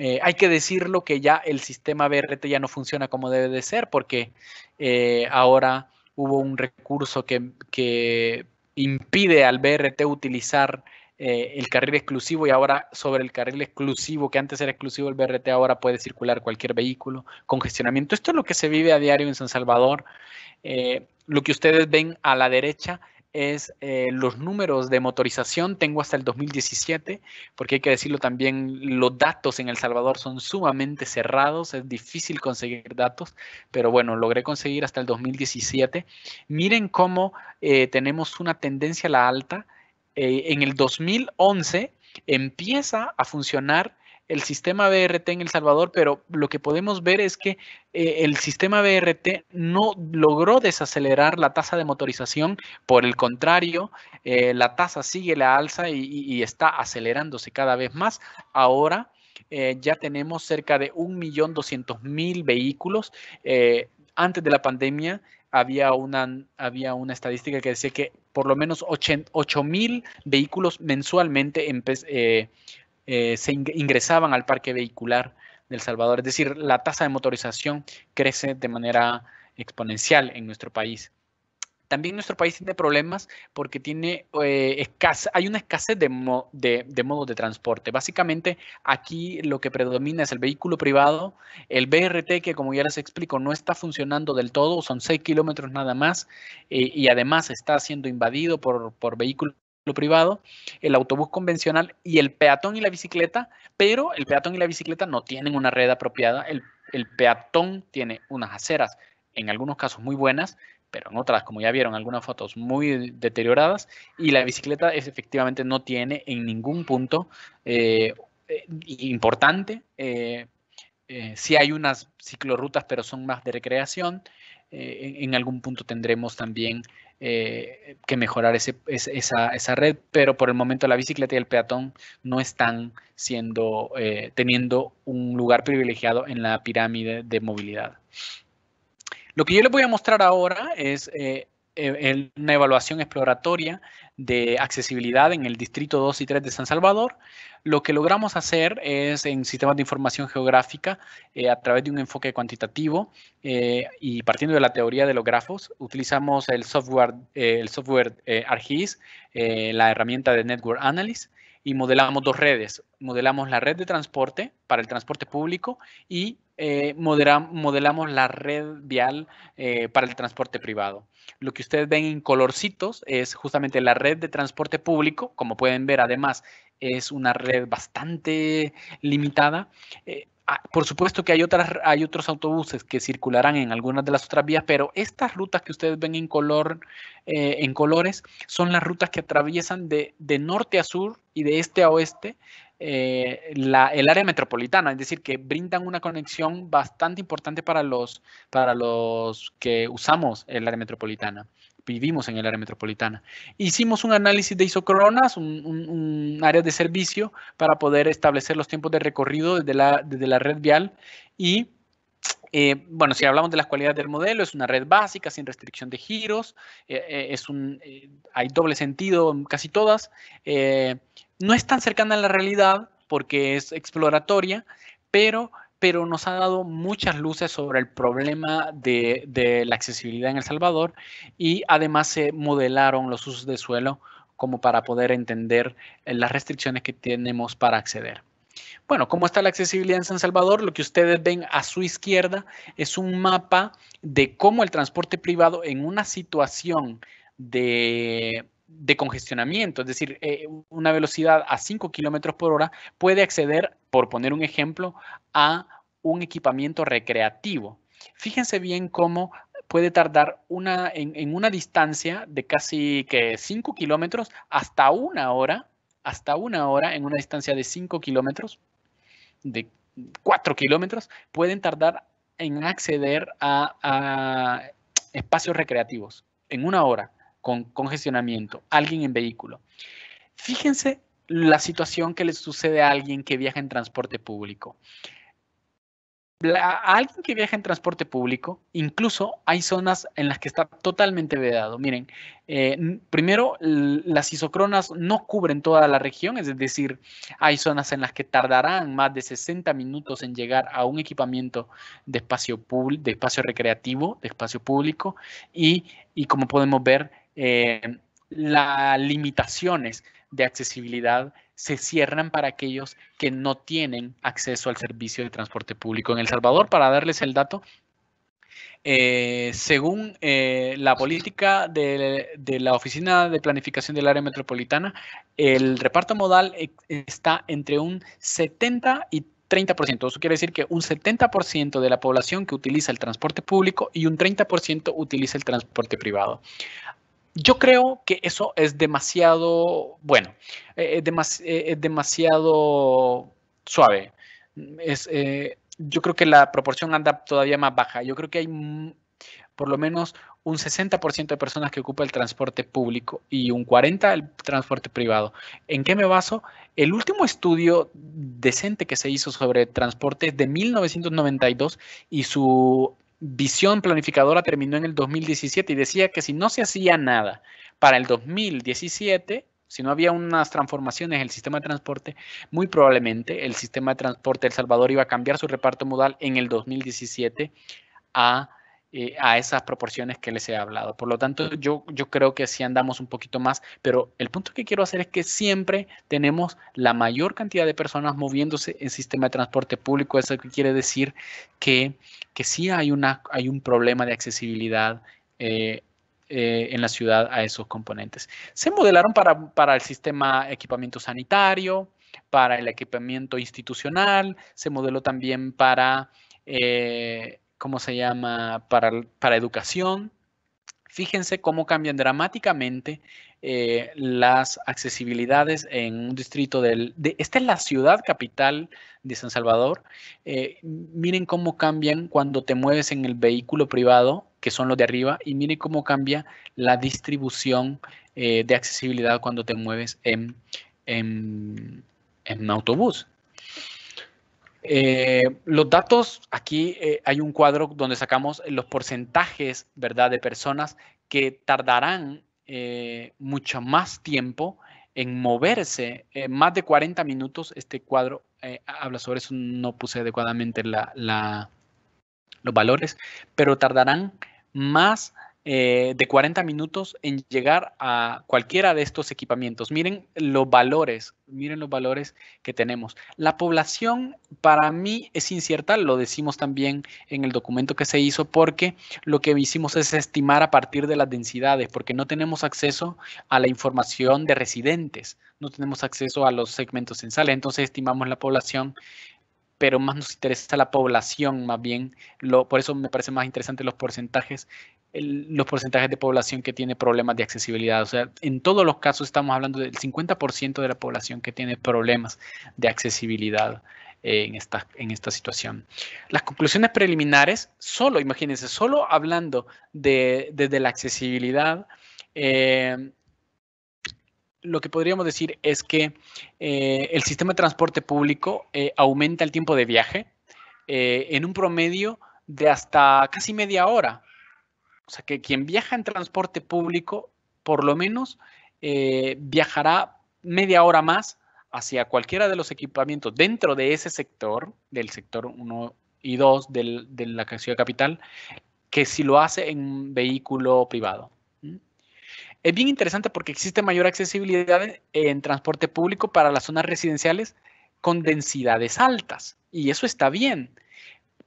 Eh, hay que decirlo que ya el sistema BRT ya no funciona como debe de ser porque eh, ahora hubo un recurso que, impide al BRT utilizar eh, el carril exclusivo y ahora sobre el carril exclusivo, que antes era exclusivo el BRT, ahora puede circular cualquier vehículo, congestionamiento. Esto es lo que se vive a diario en San Salvador. lo que ustedes ven a la derecha es eh, los números de motorización. Tengo hasta el 2017, porque hay que decirlo también, los datos en El Salvador son sumamente cerrados, es difícil conseguir datos, pero bueno, logré conseguir hasta el 2017. Miren cómo eh, tenemos una tendencia a la alta. Eh, en el 2011 empieza a funcionar el sistema BRT en El Salvador, pero lo que podemos ver es que eh, el sistema BRT no logró desacelerar la tasa de motorización, por el contrario, eh, la tasa sigue la alza y, está acelerándose cada vez más. Ahora eh, ya tenemos cerca de 1.200.000 vehículos. antes de la pandemia había una, había una estadística que decía que por lo menos 8.000 vehículos mensualmente eh, se ingresaban al parque vehicular del Salvador. Es decir, la tasa de motorización crece de manera exponencial en nuestro país. También nuestro país tiene problemas porque tiene eh, hay una escasez de, de, modos de transporte. Básicamente aquí lo que predomina es el vehículo privado, el BRT que como ya les explico no está funcionando del todo, son 6 kilómetros nada más eh, y además está siendo invadido por, por vehículos privado, el autobús convencional y el peatón y la bicicleta, pero el peatón y la bicicleta no tienen una red apropiada. El, peatón tiene unas aceras, en algunos casos muy buenas, pero en otras, como ya vieron, algunas fotos muy deterioradas, y la bicicleta es, efectivamente no tiene en ningún punto eh, eh, importante. Eh, si hay unas ciclorrutas, pero son más de recreación. en, algún punto tendremos también que mejorar esa, esa, red, pero por el momento la bicicleta y el peatón no están siendo, teniendo un lugar privilegiado en la pirámide de movilidad. Lo que yo les voy a mostrar ahora es eh, una evaluación exploratoria de accesibilidad en el distrito 2 y 3 de San Salvador. Lo que logramos hacer es en sistemas de información geográfica, eh, a través de un enfoque cuantitativo eh, y partiendo de la teoría de los grafos, utilizamos el software, el software ArcGIS, la herramienta de Network Analysis, y modelamos dos redes. Modelamos la red de transporte para el transporte público y modelamos la red vial para el transporte privado. Lo que ustedes ven en colorcitos es justamente la red de transporte público. Como pueden ver, además, es una red bastante limitada. Eh, ah, por supuesto que hay, otras, hay otros autobuses que circularán en algunas de las otras vías, pero estas rutas que ustedes ven en, color, eh, en colores son las rutas que atraviesan de, de norte a sur y de este a oeste eh, el área metropolitana, es decir, que brindan una conexión bastante importante para los, para los que usamos el área metropolitana, vivimos en el área metropolitana. Hicimos un análisis de isocronas, un, área de servicio para poder establecer los tiempos de recorrido desde la, desde la red vial y eh, bueno, si hablamos de las cualidades del modelo, es una red básica, sin restricción de giros, eh, es un, hay doble sentido en casi todas, no es tan cercana a la realidad porque es exploratoria, pero, pero nos ha dado muchas luces sobre el problema de, la accesibilidad en El Salvador y además se modelaron los usos de suelo como para poder entender eh, las restricciones que tenemos para acceder. Bueno, ¿cómo está la accesibilidad en San Salvador? Lo que ustedes ven a su izquierda es un mapa de cómo el transporte privado en una situación de de congestionamiento, es decir, eh, una velocidad a 5 kilómetros por hora puede acceder, por poner un ejemplo, a un equipamiento recreativo. Fíjense bien cómo puede tardar una, en, una distancia de casi que 5 kilómetros hasta una hora, hasta una hora en una distancia de 5 kilómetros, de 4 kilómetros, pueden tardar en acceder a espacios recreativos en una hora con congestionamiento, alguien en vehículo. Fíjense la situación que le sucede a alguien que viaja en transporte público. a alguien que viaja en transporte público, incluso hay zonas en las que está totalmente vedado. Miren, eh, primero, las isocronas no cubren toda la región, es decir, hay zonas en las que tardarán más de 60 minutos en llegar a un equipamiento de espacio, de espacio recreativo, de espacio público, y, y como podemos ver, eh, las limitaciones de accesibilidad se cierran para aquellos que no tienen acceso al servicio de transporte público. En El Salvador, para darles el dato, eh, según eh, la política de, de, la Oficina de Planificación del Área Metropolitana, el reparto modal está entre un 70 y 30%. Eso quiere decir que un 70% de la población que utiliza el transporte público y un 30% utiliza el transporte privado. Yo creo que eso es demasiado, bueno, eh, eh, es, demasiado suave. Eh, yo creo que la proporción anda todavía más baja. Yo creo que hay por lo menos un 60% de personas que ocupan el transporte público y un 40% el transporte privado. ¿En qué me baso? El último estudio decente que se hizo sobre transporte es de 1992 y su visión planificadora terminó en el 2017 y decía que si no se hacía nada para el 2017, si no había unas transformaciones en el sistema de transporte, muy probablemente el sistema de transporte de El Salvador iba a cambiar su reparto modal en el 2017 a eh, a esas proporciones que les he hablado. Por lo tanto, yo, yo creo que sí andamos un poquito más, pero el punto que quiero hacer es que siempre tenemos la mayor cantidad de personas moviéndose en sistema de transporte público. Eso quiere decir que, que sí hay, una, hay un problema de accesibilidad. Eh, eh, en la ciudad a esos componentes. Se modelaron para, para el sistema equipamiento sanitario, para el equipamiento institucional, se modeló también para ¿cómo se llama? Para, para educación. Fíjense cómo cambian dramáticamente eh, las accesibilidades en un distrito del... De, esta es la ciudad capital de San Salvador. Eh, miren cómo cambian cuando te mueves en el vehículo privado, que son los de arriba, y miren cómo cambia la distribución eh, de accesibilidad cuando te mueves en, en, en autobús. Eh, los datos, aquí eh, hay un cuadro donde sacamos los porcentajes, ¿verdad?, de personas que tardarán eh, mucho más tiempo en moverse, más de 40 minutos. Este cuadro habla sobre eso, no puse adecuadamente los valores, pero tardarán más eh, de 40 minutos en llegar a cualquiera de estos equipamientos. Miren los valores, miren los valores que tenemos. La población para mí es incierta, lo decimos también en el documento que se hizo, porque lo que hicimos es estimar a partir de las densidades, porque no tenemos acceso a la información de residentes, no tenemos acceso a los segmentos censales, entonces estimamos la población pero más nos interesa la población, más bien, lo, por eso me parece más interesante los porcentajes los porcentajes de población que tiene problemas de accesibilidad. O sea, en todos los casos estamos hablando del 50% de la población que tiene problemas de accesibilidad en esta, en esta situación. Las conclusiones preliminares, solo, imagínense, solo hablando de, la accesibilidad, eh, lo que podríamos decir es que eh, el sistema de transporte público eh, aumenta el tiempo de viaje en un promedio de hasta casi media hora o sea, que quien viaja en transporte público, por lo menos, eh, viajará media hora más hacia cualquiera de los equipamientos dentro de ese sector, del sector 1 y 2 de la ciudad capital, que si lo hace en un vehículo privado. Es bien interesante porque existe mayor accesibilidad en transporte público para las zonas residenciales con densidades altas. Y eso está bien.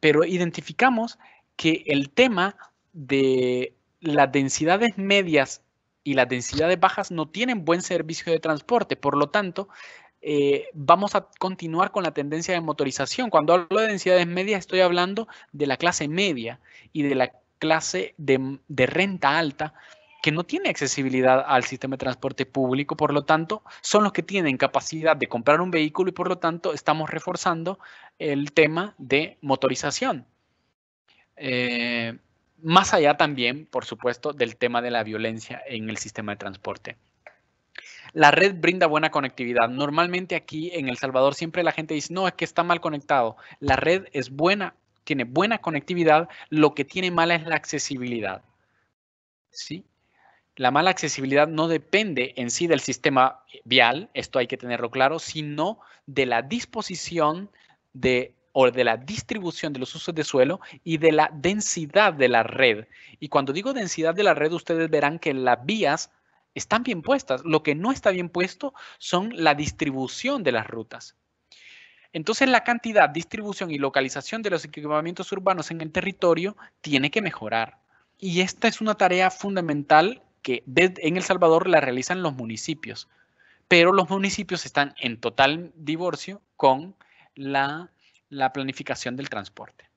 Pero identificamos que el tema de las densidades medias y las densidades bajas no tienen buen servicio de transporte. Por lo tanto, eh, vamos a continuar con la tendencia de motorización. Cuando hablo de densidades medias, estoy hablando de la clase media y de la clase de, renta alta que no tiene accesibilidad al sistema de transporte público, por lo tanto, son los que tienen capacidad de comprar un vehículo y por lo tanto estamos reforzando el tema de motorización. Eh, más allá también, por supuesto, del tema de la violencia en el sistema de transporte. La red brinda buena conectividad. Normalmente aquí en El Salvador siempre la gente dice, no, es que está mal conectado. La red es buena, tiene buena conectividad, lo que tiene mala es la accesibilidad. ¿Sí? La mala accesibilidad no depende en sí del sistema vial, esto hay que tenerlo claro, sino de la disposición de o de la distribución de los usos de suelo y de la densidad de la red. Y cuando digo densidad de la red, ustedes verán que las vías están bien puestas. Lo que no está bien puesto son la distribución de las rutas. Entonces la cantidad, distribución y localización de los equipamientos urbanos en el territorio tiene que mejorar. Y esta es una tarea fundamental que en El Salvador la realizan los municipios, pero los municipios están en total divorcio con la la planificación del transporte.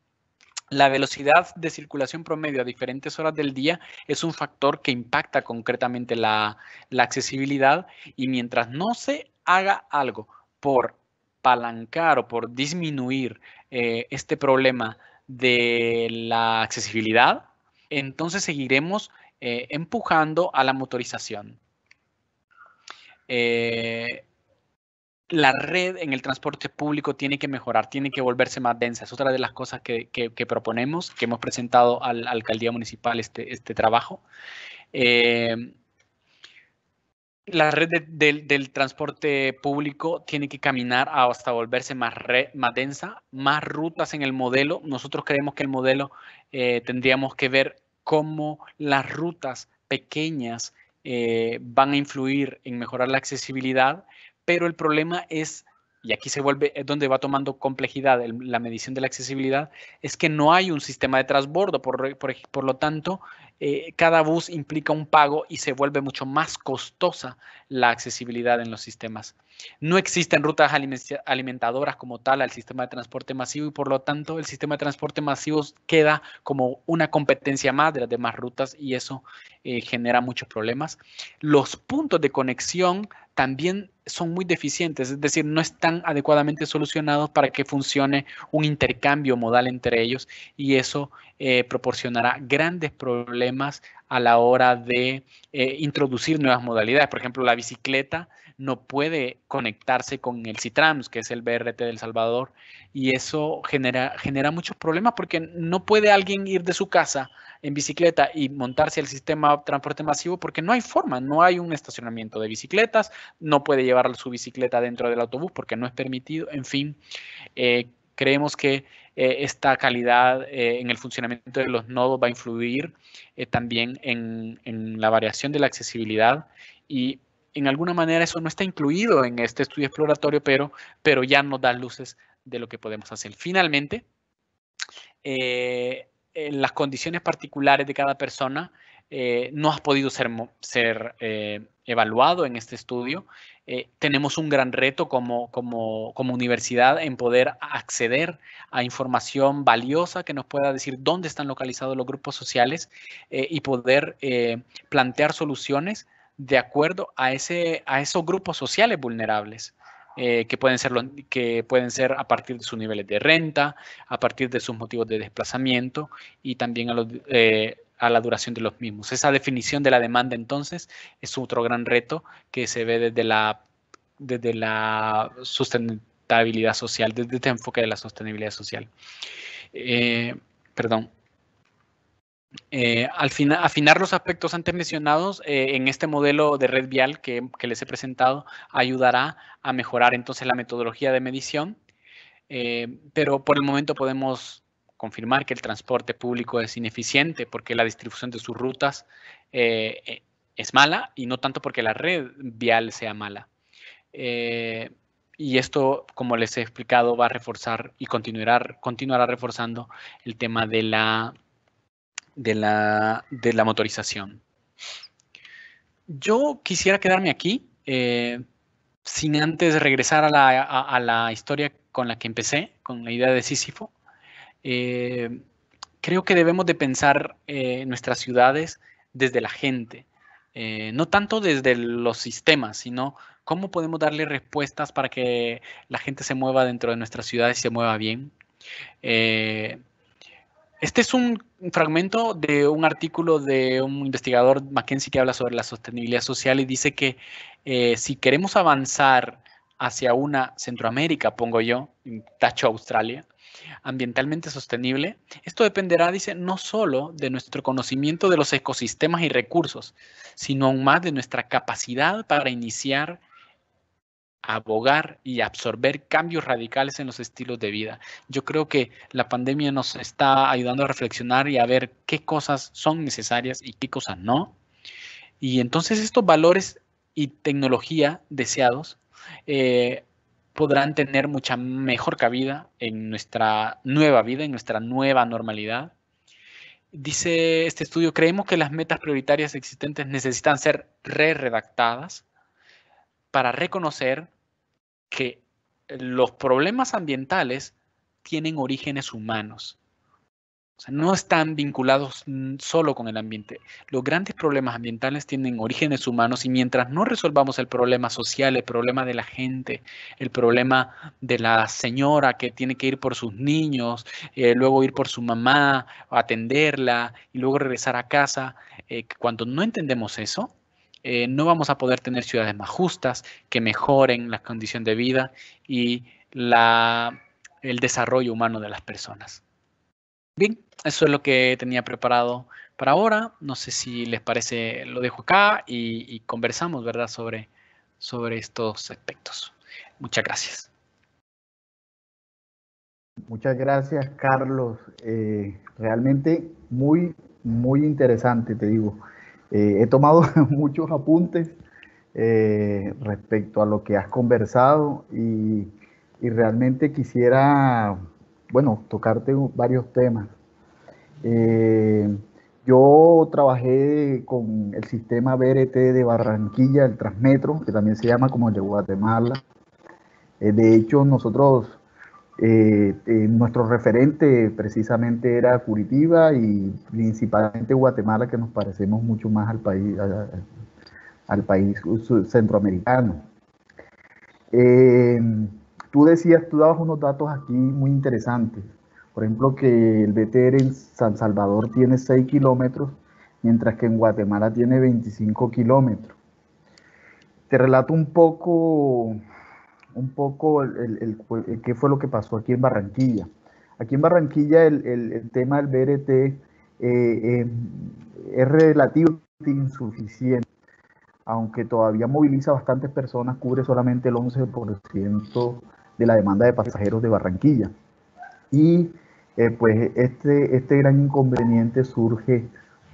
La velocidad de circulación promedio a diferentes horas del día es un factor que impacta concretamente la, accesibilidad y mientras no se haga algo por palancar o por disminuir eh, este problema de la accesibilidad, entonces seguiremos eh, empujando a la motorización. Eh, la red en el transporte público tiene que mejorar, tiene que volverse más densa. Es otra de las cosas que, proponemos, que hemos presentado a la alcaldía municipal este, este trabajo. Eh, la red del transporte público tiene que caminar hasta volverse más, más densa, más rutas en el modelo. Nosotros creemos que el modelo eh, tendríamos que ver cómo las rutas pequeñas eh, van a influir en mejorar la accesibilidad pero el problema es, y aquí se vuelve, es donde va tomando complejidad la medición de la accesibilidad, es que no hay un sistema de transbordo, por, por, lo tanto, eh, cada bus implica un pago y se vuelve mucho más costosa la accesibilidad en los sistemas. No existen rutas alimentadoras como tal al sistema de transporte masivo y por lo tanto el sistema de transporte masivo queda como una competencia más de las demás rutas y eso eh, genera muchos problemas. Los puntos de conexión también son muy deficientes, es decir, no están adecuadamente solucionados para que funcione un intercambio modal entre ellos y eso eh, proporcionará grandes problemas a la hora de eh, introducir nuevas modalidades. Por ejemplo, la bicicleta no puede conectarse con el Citrams, que es el BRT del Salvador, y eso genera, genera muchos problemas porque no puede alguien ir de su casa en bicicleta y montarse al sistema de transporte masivo porque no hay forma, no hay un estacionamiento de bicicletas, no puede llevar su bicicleta dentro del autobús porque no es permitido, en fin, eh, creemos que eh, esta calidad eh, en el funcionamiento de los nodos va a influir también en, la variación de la accesibilidad y en alguna manera eso no está incluido en este estudio exploratorio, pero, pero ya nos da luces de lo que podemos hacer. Finalmente, eh, en las condiciones particulares de cada persona eh, no ha podido ser, ser eh, evaluado en este estudio. Tenemos un gran reto como, como, como, universidad en poder acceder a información valiosa que nos pueda decir dónde están localizados los grupos sociales y poder plantear soluciones de acuerdo a, ese, a esos grupos sociales vulnerables. Eh, que, pueden ser que pueden ser a partir de sus niveles de renta, a partir de sus motivos de desplazamiento y también a, eh, a la duración de los mismos. Esa definición de la demanda entonces es otro gran reto que se ve desde la, desde la sustentabilidad social, desde este enfoque de la sostenibilidad social. Eh, perdón. Eh, al final, afinar los aspectos antes mencionados eh, en este modelo de red vial que, les he presentado ayudará a mejorar entonces la metodología de medición, pero por el momento podemos confirmar que el transporte público es ineficiente porque la distribución de sus rutas es mala y no tanto porque la red vial sea mala. y esto, como les he explicado, va a reforzar y continuará, continuará reforzando el tema de la de la, de la motorización. Yo quisiera quedarme aquí, eh, sin antes regresar a la, a, la, historia con la que empecé, con la idea de Sísifo. Eh, creo que debemos de pensar eh, nuestras ciudades desde la gente, no tanto desde los sistemas, sino cómo podemos darle respuestas para que la gente se mueva dentro de nuestras ciudades y se mueva bien. Este es un fragmento de un artículo de un investigador Mackenzie que habla sobre la sostenibilidad social y dice que eh, si queremos avanzar hacia una Centroamérica, pongo yo, tacho Australia, ambientalmente sostenible, esto dependerá, dice, no solo de nuestro conocimiento de los ecosistemas y recursos, sino aún más de nuestra capacidad para iniciar abogar y absorber cambios radicales en los estilos de vida. Yo creo que la pandemia nos está ayudando a reflexionar y a ver qué cosas son necesarias y qué cosas no. Y entonces estos valores y tecnología deseados eh, podrán tener mucha mejor cabida en nuestra nueva vida, en nuestra nueva normalidad. Dice este estudio, creemos que las metas prioritarias existentes necesitan ser re-redactadas para reconocer que los problemas ambientales tienen orígenes humanos. O sea, no están vinculados solo con el ambiente. Los grandes problemas ambientales tienen orígenes humanos y mientras no resolvamos el problema social, el problema de la gente, el problema de la señora que tiene que ir por sus niños, eh, luego ir por su mamá, atenderla y luego regresar a casa, eh, cuando no entendemos eso, eh, no vamos a poder tener ciudades más justas, que mejoren la condición de vida y el desarrollo humano de las personas. Bien, eso es lo que tenía preparado para ahora. No sé si les parece, lo dejo acá y, conversamos, ¿verdad?, sobre, sobre estos aspectos. Muchas gracias.
Muchas gracias, Carlos. Eh, realmente muy, muy interesante, te digo. Eh, he tomado muchos apuntes eh, respecto a lo que has conversado y, realmente quisiera, bueno, tocarte varios temas. Eh, Yo trabajé con el sistema BRT de Barranquilla, el Transmetro, que también se llama como el de Guatemala. Eh, de hecho, nosotros, eh, eh, nuestro referente precisamente era Curitiba y principalmente Guatemala, que nos parecemos mucho más al país, al país centroamericano. Tú decías, tú dabas unos datos aquí muy interesantes. Por ejemplo, que el BTR en San Salvador tiene 6 kilómetros, mientras que en Guatemala tiene 25 kilómetros. Te relato un poco, un poco el, qué fue lo que pasó aquí en Barranquilla. Aquí en Barranquilla el, tema del BRT eh, eh, es relativamente insuficiente, aunque todavía moviliza bastantes personas, cubre solamente el 11% de la demanda de pasajeros de Barranquilla. Y eh, pues este, este gran inconveniente surge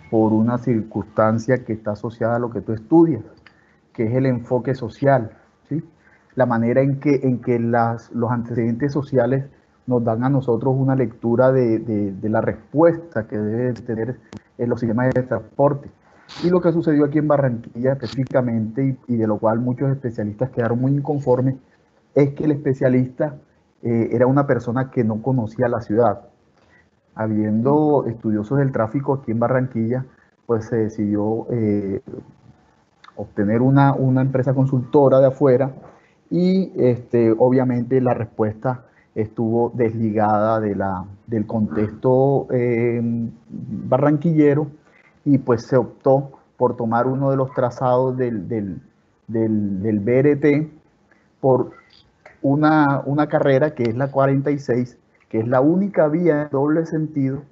por una circunstancia que está asociada a lo que tú estudias, que es el enfoque social, ¿sí? la manera en que, en que las, los antecedentes sociales nos dan a nosotros una lectura de, de, la respuesta que debe tener en los sistemas de transporte. Y lo que sucedió aquí en Barranquilla específicamente, y, de lo cual muchos especialistas quedaron muy inconformes, es que el especialista eh, era una persona que no conocía la ciudad. Habiendo estudiosos del tráfico aquí en Barranquilla, pues se decidió eh, obtener una, empresa consultora de afuera y este, obviamente la respuesta estuvo desligada de la, del contexto em, barranquillero y pues se optó por tomar uno de los trazados del, del, del, BRT por una, una carrera que es la 46 que es la única vía en doble sentido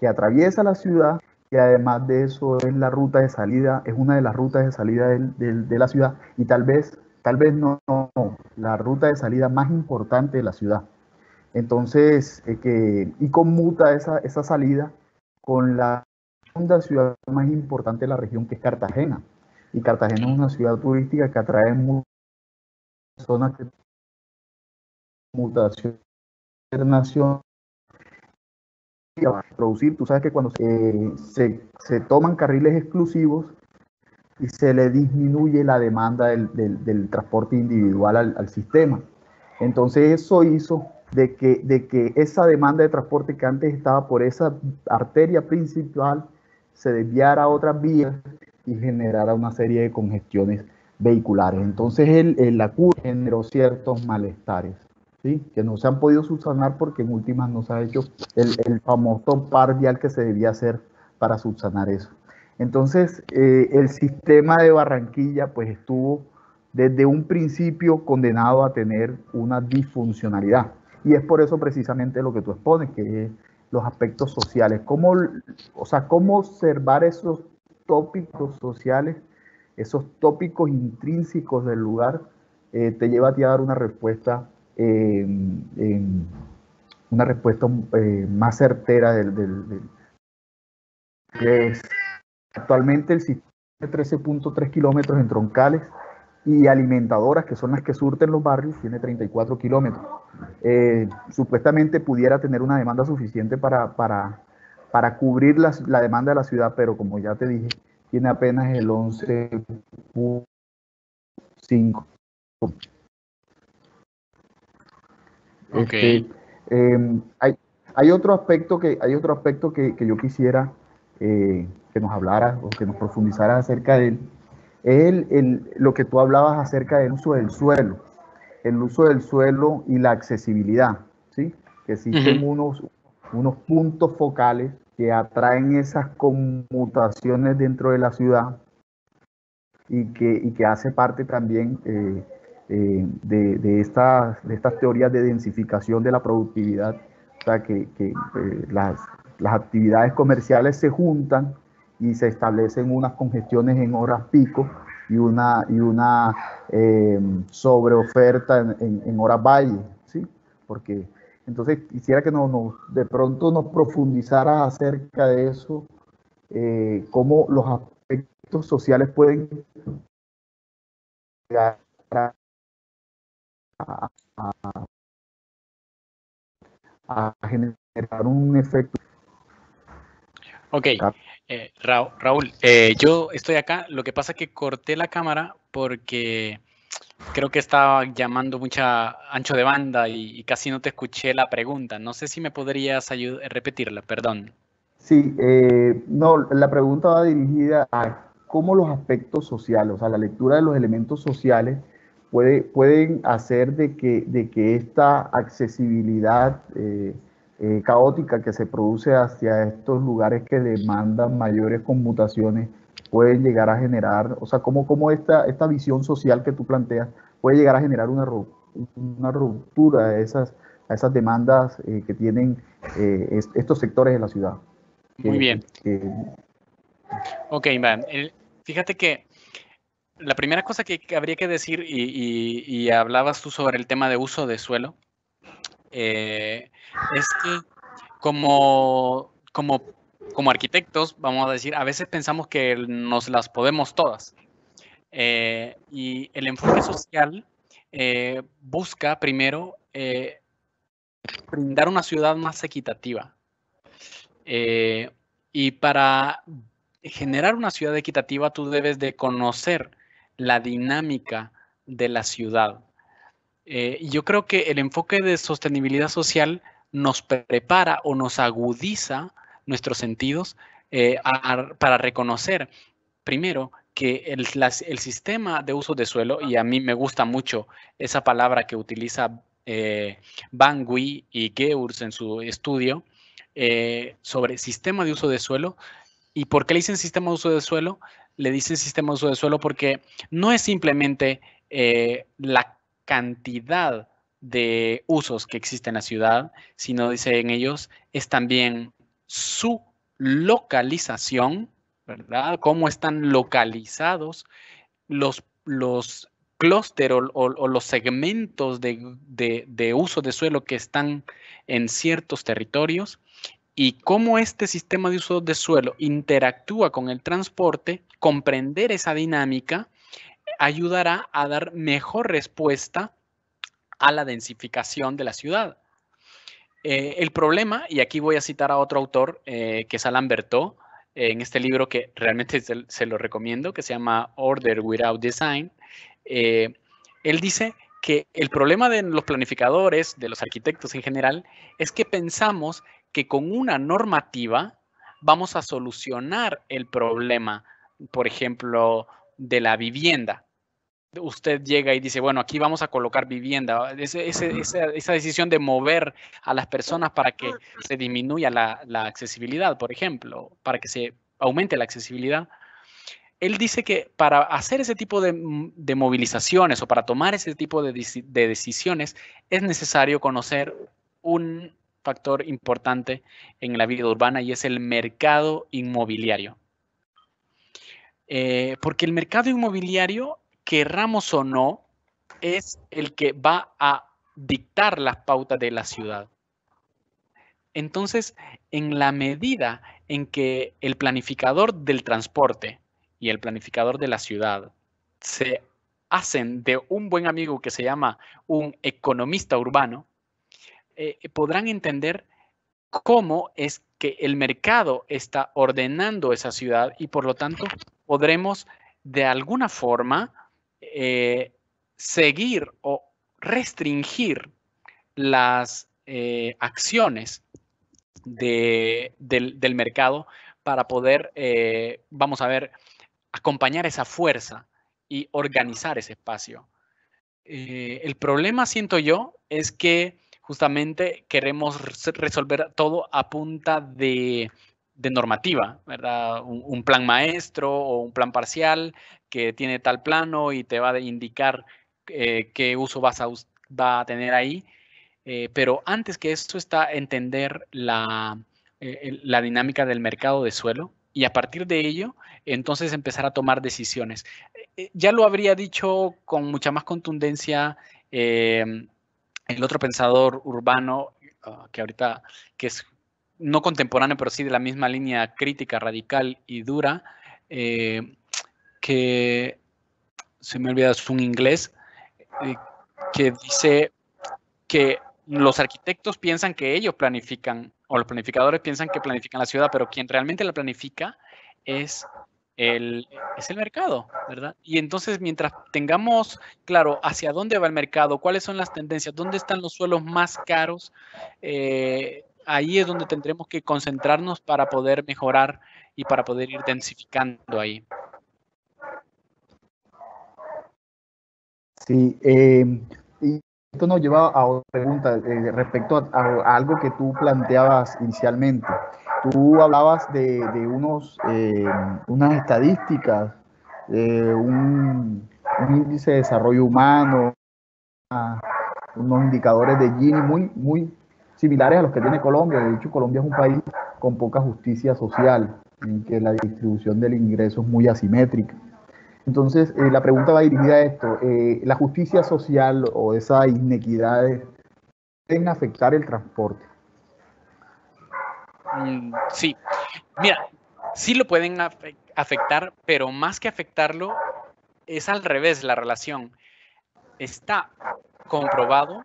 que atraviesa la ciudad y además de eso es la ruta de salida, es una de las rutas de salida de la ciudad y tal vez, tal vez no, la ruta de salida más importante de la ciudad. Entonces, eh, que, y conmuta esa, esa salida con la segunda ciudad más importante de la región, que es Cartagena. Y Cartagena es una ciudad turística que atrae muchas personas que mutación internacional producir, tú sabes que cuando se, toman carriles exclusivos y se le disminuye la demanda del, transporte individual al, sistema. Entonces eso hizo de que, esa demanda de transporte que antes estaba por esa arteria principal se desviara a otras vías y generara una serie de congestiones vehiculares. Entonces el la cura generó ciertos malestares que no se han podido subsanar porque en últimas no se ha hecho el, famoso par vial que se debía hacer para subsanar eso. Entonces, eh, el sistema de Barranquilla pues estuvo desde un principio condenado a tener una disfuncionalidad. Y es por eso precisamente lo que tú expones, que es los aspectos sociales. Cómo, o sea, cómo observar esos tópicos sociales, esos tópicos intrínsecos del lugar, eh, te lleva a ti a dar una respuesta una respuesta eh, más certera del, del, actualmente el sistema de 13.3 kilómetros en troncales y alimentadoras, que son las que surten los barrios, tiene 34 kilómetros. Eh, supuestamente pudiera tener una demanda suficiente para, para, para cubrir la, la, demanda de la ciudad, pero como ya te dije, tiene apenas el 11.5
Okay. Este,
em, hay, hay, otro aspecto que, hay otro aspecto que, que yo quisiera eh, que nos hablara o que nos profundizara acerca de él. Es el, el, lo que tú hablabas acerca del uso del suelo, el uso del suelo y la accesibilidad, ¿sí? Que existen unos, unos puntos focales que atraen esas conmutaciones dentro de la ciudad y que, y que hace parte también eh, eh, de, estas, de estas teorías de densificación de la productividad, o sea, que, eh, las, actividades comerciales se juntan y se establecen unas congestiones en horas pico y una, y una eh, sobreoferta en, en, horas valle, ¿sí? Porque entonces quisiera que nos, de pronto nos profundizara acerca de eso, cómo los aspectos sociales pueden llegar a
a, generar un efecto. Ok, Eh, Raúl, eh, yo estoy acá. Lo que pasa es que corté la cámara porque creo que estaba llamando mucha ancho de banda y, casi no te escuché la pregunta. No sé si me podrías ayudar, repetirla, perdón.
Sí, eh, no, la pregunta va dirigida a cómo los aspectos sociales, o sea, la lectura de los elementos sociales puede, pueden hacer de que, de que esta accesibilidad eh, eh, caótica que se produce hacia estos lugares que demandan mayores conmutaciones pueden llegar a generar, o sea, cómo, cómo esta, esta visión social que tú planteas puede llegar a generar una, una ruptura a esas, a esas demandas eh, que tienen estos sectores de la ciudad.
Muy bien. ok, Iván. Fíjate que la primera cosa que, habría que decir, y, hablabas tú sobre el tema de uso de suelo, eh, es que como, como, como arquitectos, vamos a decir, a veces pensamos que nos las podemos todas. Eh, y el enfoque social eh, busca primero brindar una ciudad más equitativa. y para generar una ciudad equitativa, tú debes de conocer la dinámica de la ciudad. Eh, yo creo que el enfoque de sostenibilidad social nos prepara o nos agudiza nuestros sentidos eh, para reconocer, primero, que el, sistema de uso de suelo, y a mí me gusta mucho esa palabra que utiliza eh, Bangui y Geurs en su estudio sobre sistema de uso de suelo, ¿Y por qué le dicen sistema de uso de suelo? Le dicen sistema de uso de suelo porque no es simplemente eh, la cantidad de usos que existen en la ciudad, sino dicen ellos, es también su localización, ¿verdad? Cómo están localizados los, los clústeres o, los segmentos de, de, uso de suelo que están en ciertos territorios y cómo este sistema de uso de suelo interactúa con el transporte, comprender esa dinámica ayudará a dar mejor respuesta a la densificación de la ciudad. Eh, el problema, y aquí voy a citar a otro autor, eh, que es Alan Berthaud, en este libro que realmente se, lo recomiendo, que se llama Order Without Design, eh, él dice que el problema de los planificadores, de los arquitectos en general, es que pensamos que con una normativa vamos a solucionar el problema, por ejemplo, de la vivienda. Usted llega y dice, bueno, aquí vamos a colocar vivienda. esa, decisión de mover a las personas para que se disminuya la, accesibilidad, por ejemplo, para que se aumente la accesibilidad. Él dice que para hacer ese tipo de, movilizaciones o para tomar ese tipo de decisiones es necesario conocer un, factor importante en la vida urbana y es el mercado inmobiliario. Eh, porque el mercado inmobiliario, querramos o no, es el que va a dictar las pautas de la ciudad. Entonces, en la medida en que el planificador del transporte y el planificador de la ciudad se hacen de un buen amigo que se llama un economista urbano, eh, podrán entender cómo es que el mercado está ordenando esa ciudad y por lo tanto podremos de alguna forma eh, seguir o restringir las eh, acciones del, mercado para poder, vamos a ver, acompañar esa fuerza y organizar ese espacio. el problema, siento yo, es que justamente queremos resolver todo a punta de, normativa, ¿verdad? Un, plan maestro o un plan parcial que tiene tal plano y te va a indicar eh, qué uso vas a, va a tener ahí. Eh, pero antes que esto está entender eh, la dinámica del mercado de suelo y a partir de ello, entonces empezar a tomar decisiones. ya lo habría dicho con mucha más contundencia el otro pensador urbano, ah, que ahorita, que es no contemporáneo, pero sí de la misma línea crítica, radical y dura, eh, que se me olvida, es un inglés, eh, que dice que los arquitectos piensan que ellos planifican, o los planificadores piensan que planifican la ciudad, pero quien realmente la planifica es el, es el mercado, ¿verdad? Y entonces mientras tengamos claro hacia dónde va el mercado, cuáles son las tendencias, dónde están los suelos más caros, eh, ahí es donde tendremos que concentrarnos para poder mejorar y para poder ir densificando ahí.
Sí, eh, y esto nos lleva a otra pregunta eh, respecto a, algo que tú planteabas inicialmente. Tú hablabas de, unos, eh, unas estadísticas, un, índice de desarrollo humano, unos indicadores de Gini muy, muy similares a los que tiene Colombia. De hecho, Colombia es un país con poca justicia social, en que la distribución del ingreso es muy asimétrica. Entonces, eh, la pregunta va dirigida a esto. Eh, ¿La justicia social o esas inequidades pueden afectar el transporte?
Mm, sí, mira, sí lo pueden afectar, pero más que afectarlo, es al revés la relación. Está comprobado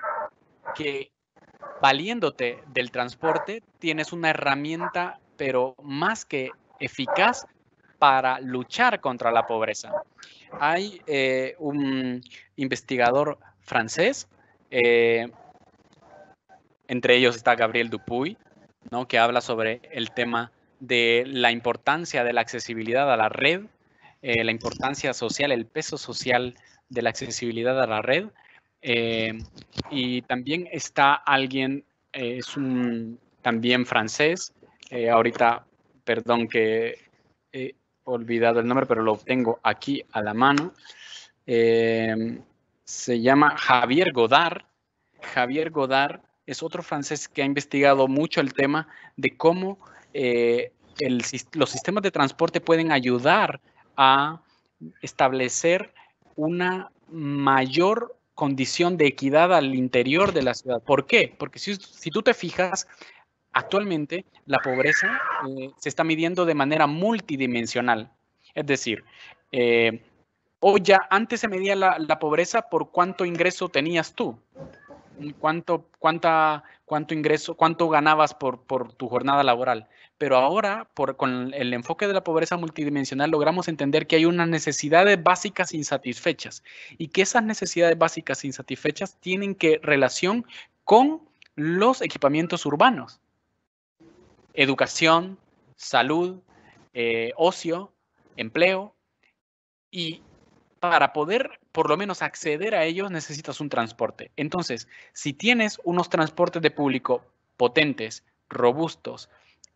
que valiéndote del transporte tienes una herramienta, pero más que eficaz para luchar contra la pobreza. Hay eh, un investigador francés, eh, entre ellos está Gabriel Dupuy, que habla sobre el tema de la importancia de la accesibilidad a la red, eh, la importancia social, el peso social de la accesibilidad a la red. y también está alguien, es un también francés, ahorita, perdón que he olvidado el nombre, pero lo tengo aquí a la mano. se llama Javier Godard. Javier Godard es otro francés que ha investigado mucho el tema de cómo eh, los sistemas de transporte pueden ayudar a establecer una mayor condición de equidad al interior de la ciudad. ¿Por qué? Porque si, tú te fijas, actualmente la pobreza eh, se está midiendo de manera multidimensional. Es decir, eh, o ya antes se medía la, pobreza por cuánto ingreso tenías tú cuánto, cuánta, cuánto ingreso, cuánto ganabas por, tu jornada laboral. Pero ahora, con el enfoque de la pobreza multidimensional, logramos entender que hay unas necesidades básicas insatisfechas y que esas necesidades básicas insatisfechas tienen que relación con los equipamientos urbanos. Educación, salud, eh, ocio, empleo. Y para poder por lo menos acceder a ellos necesitas un transporte. Entonces, si tienes unos transportes de público potentes, robustos,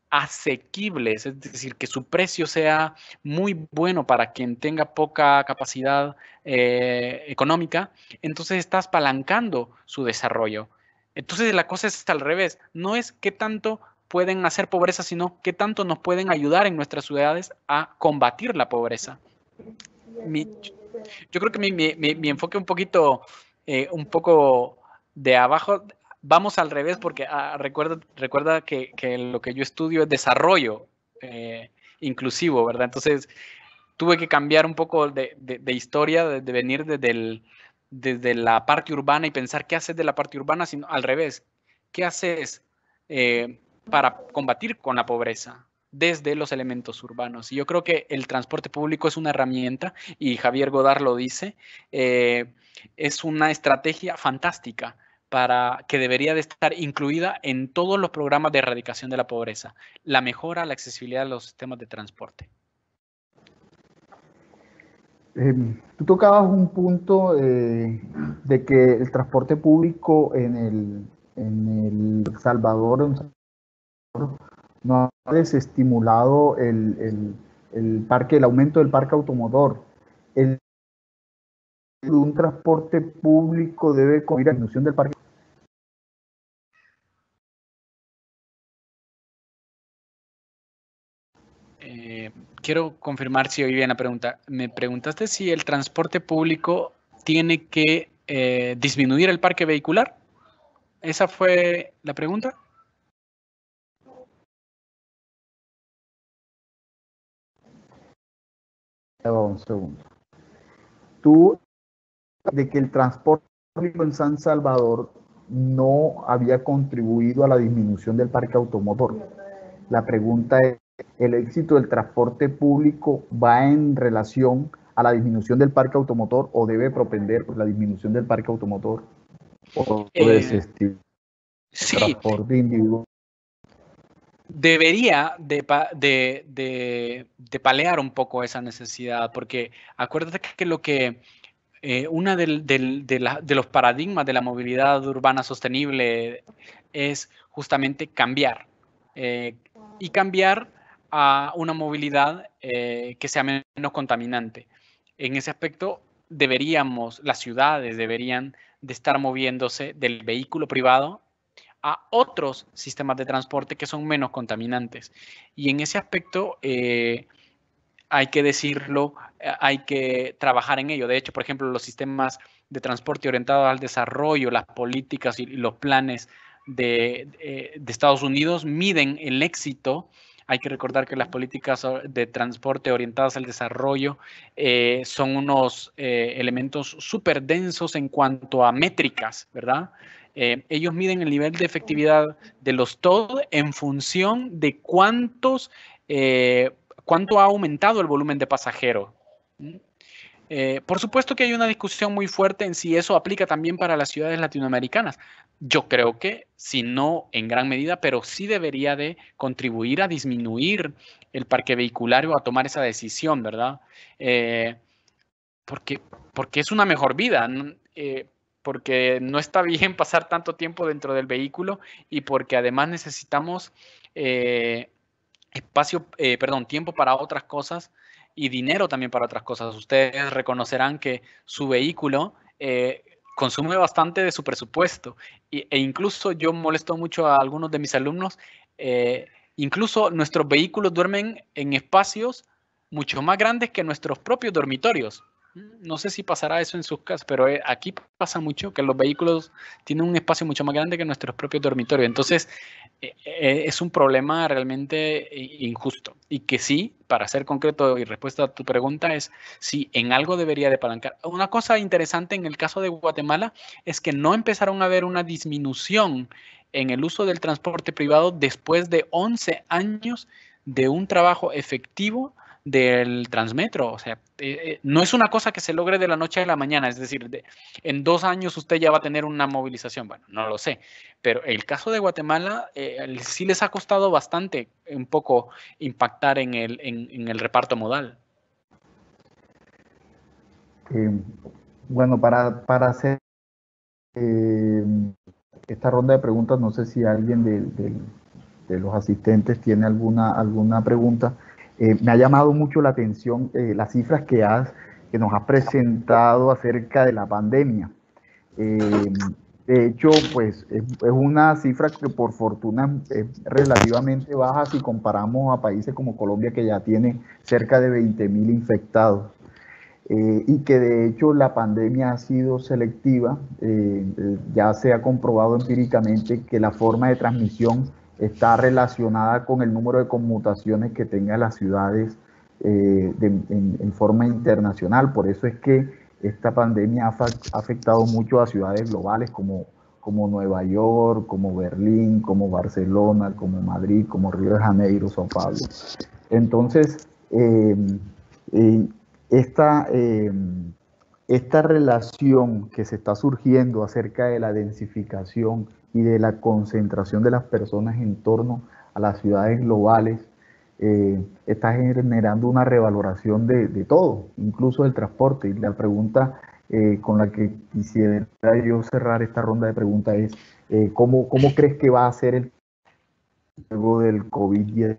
asequibles, es decir, que su precio sea muy bueno para quien tenga poca capacidad eh, económica, entonces estás palancando su desarrollo. Entonces la cosa es al revés, no es qué tanto pueden hacer pobreza, sino qué tanto nos pueden ayudar en nuestras ciudades a combatir la pobreza. Yo creo que mi, mi, mi enfoque un poquito, eh, un poco de abajo, vamos al revés porque ah, recuerda, recuerda que, que, lo que yo estudio es desarrollo eh, inclusivo, ¿verdad? Entonces tuve que cambiar un poco de, de, de historia, de, venir desde, el, desde la parte urbana y pensar qué haces de la parte urbana, sino al revés, qué haces eh, para combatir con la pobreza, desde los elementos urbanos. Y yo creo que el transporte público es una herramienta, y Javier Godard lo dice, eh, es una estrategia fantástica para que debería de estar incluida en todos los programas de erradicación de la pobreza, la mejora, la accesibilidad de los sistemas de transporte.
Em, tú tocabas un punto eh, de que el transporte público en el, en el Salvador no ha desestimulado el, parque, el aumento del parque automotor. El un transporte público debe con la disminución del parque.
Eh, quiero confirmar si oí bien la pregunta. Me preguntaste si el transporte público tiene que eh, disminuir el parque vehicular. ¿Esa fue la pregunta?
Un segundo. Tú, de que el transporte público en San Salvador no había contribuido a la disminución del parque automotor. La pregunta es el éxito del transporte público va en relación a la disminución del parque automotor o debe propender por la disminución del parque automotor o
eh, sí, transporte individual. Debería de, de, palear un poco esa necesidad, porque acuérdate que lo que eh, una del, de, los paradigmas de la movilidad urbana sostenible es justamente cambiar. Eh, y cambiar a una movilidad eh, que sea menos contaminante. En ese aspecto, deberíamos, las ciudades deberían de estar moviéndose del vehículo privado a otros sistemas de transporte que son menos contaminantes. Y en ese aspecto, eh, hay que decirlo, eh, hay que trabajar en ello. De hecho, por ejemplo, los sistemas de transporte orientados al desarrollo, las políticas y, los planes de, de Estados Unidos miden el éxito hay que recordar que las políticas de transporte orientadas al desarrollo eh, son unos eh, elementos súper densos en cuanto a métricas, ¿verdad? Eh, ellos miden el nivel de efectividad de los TOD en función de cuántos, cuánto ha aumentado el volumen de pasajeros. Eh, por supuesto que hay una discusión muy fuerte en si eso aplica también para las ciudades latinoamericanas. Yo creo que, si no en gran medida, pero sí debería de contribuir a disminuir el parque vehicular o a tomar esa decisión, ¿verdad? Eh, porque, porque es una mejor vida, eh, porque no está bien pasar tanto tiempo dentro del vehículo y porque además necesitamos espacio, perdón, tiempo para otras cosas y dinero también para otras cosas. Ustedes reconocerán que su vehículo eh, consume bastante de su presupuesto e incluso yo molesto mucho a algunos de mis alumnos, eh, incluso nuestros vehículos duermen en espacios mucho más grandes que nuestros propios dormitorios. No sé si pasará eso en sus casas, pero eh, aquí pasa mucho que los vehículos tienen un espacio mucho más grande que nuestros propios dormitorios. Entonces, eh, eh, es un problema realmente injusto. Y que sí, para ser concreto y respuesta a tu pregunta, es si en algo debería de palancar. Una cosa interesante en el caso de Guatemala es que no empezaron a ver una disminución en el uso del transporte privado después de 11 años de un trabajo efectivo del Transmetro. O sea, eh, eh, no es una cosa que se logre de la noche a la mañana, es decir, en dos años usted ya va a tener una movilización. Bueno, no lo sé, pero el caso de Guatemala eh, sí les ha costado bastante un poco impactar en el, en, el reparto modal.
bueno, para, para hacer esta ronda de preguntas, no sé si alguien de, de los asistentes tiene alguna, alguna pregunta. Eh, me ha llamado mucho la atención eh, las cifras que, has, que nos has presentado acerca de la pandemia. Eh, de hecho, pues es, una cifra que por fortuna es relativamente baja si comparamos a países como Colombia que ya tiene cerca de 20 mil infectados. y que de hecho la pandemia ha sido selectiva, ya se ha comprobado empíricamente que la forma de transmisión está relacionada con el número de conmutaciones que tengan las ciudades eh, en, forma internacional. Por eso es que esta pandemia ha afectado mucho a ciudades globales como, como Nueva York, como Berlín, como Barcelona, como Madrid, como Río de Janeiro, Sao Paulo. Entonces, em, eh, esta, em, esta relación que se está surgiendo acerca de la densificación y de la concentración de las personas en torno a las ciudades globales, eh, está generando una revaloración de, todo, incluso del transporte. Y la pregunta eh, con la que quisiera yo cerrar esta ronda de preguntas es, eh, ¿cómo, ¿cómo, crees que va a ser el luego del COVID-19?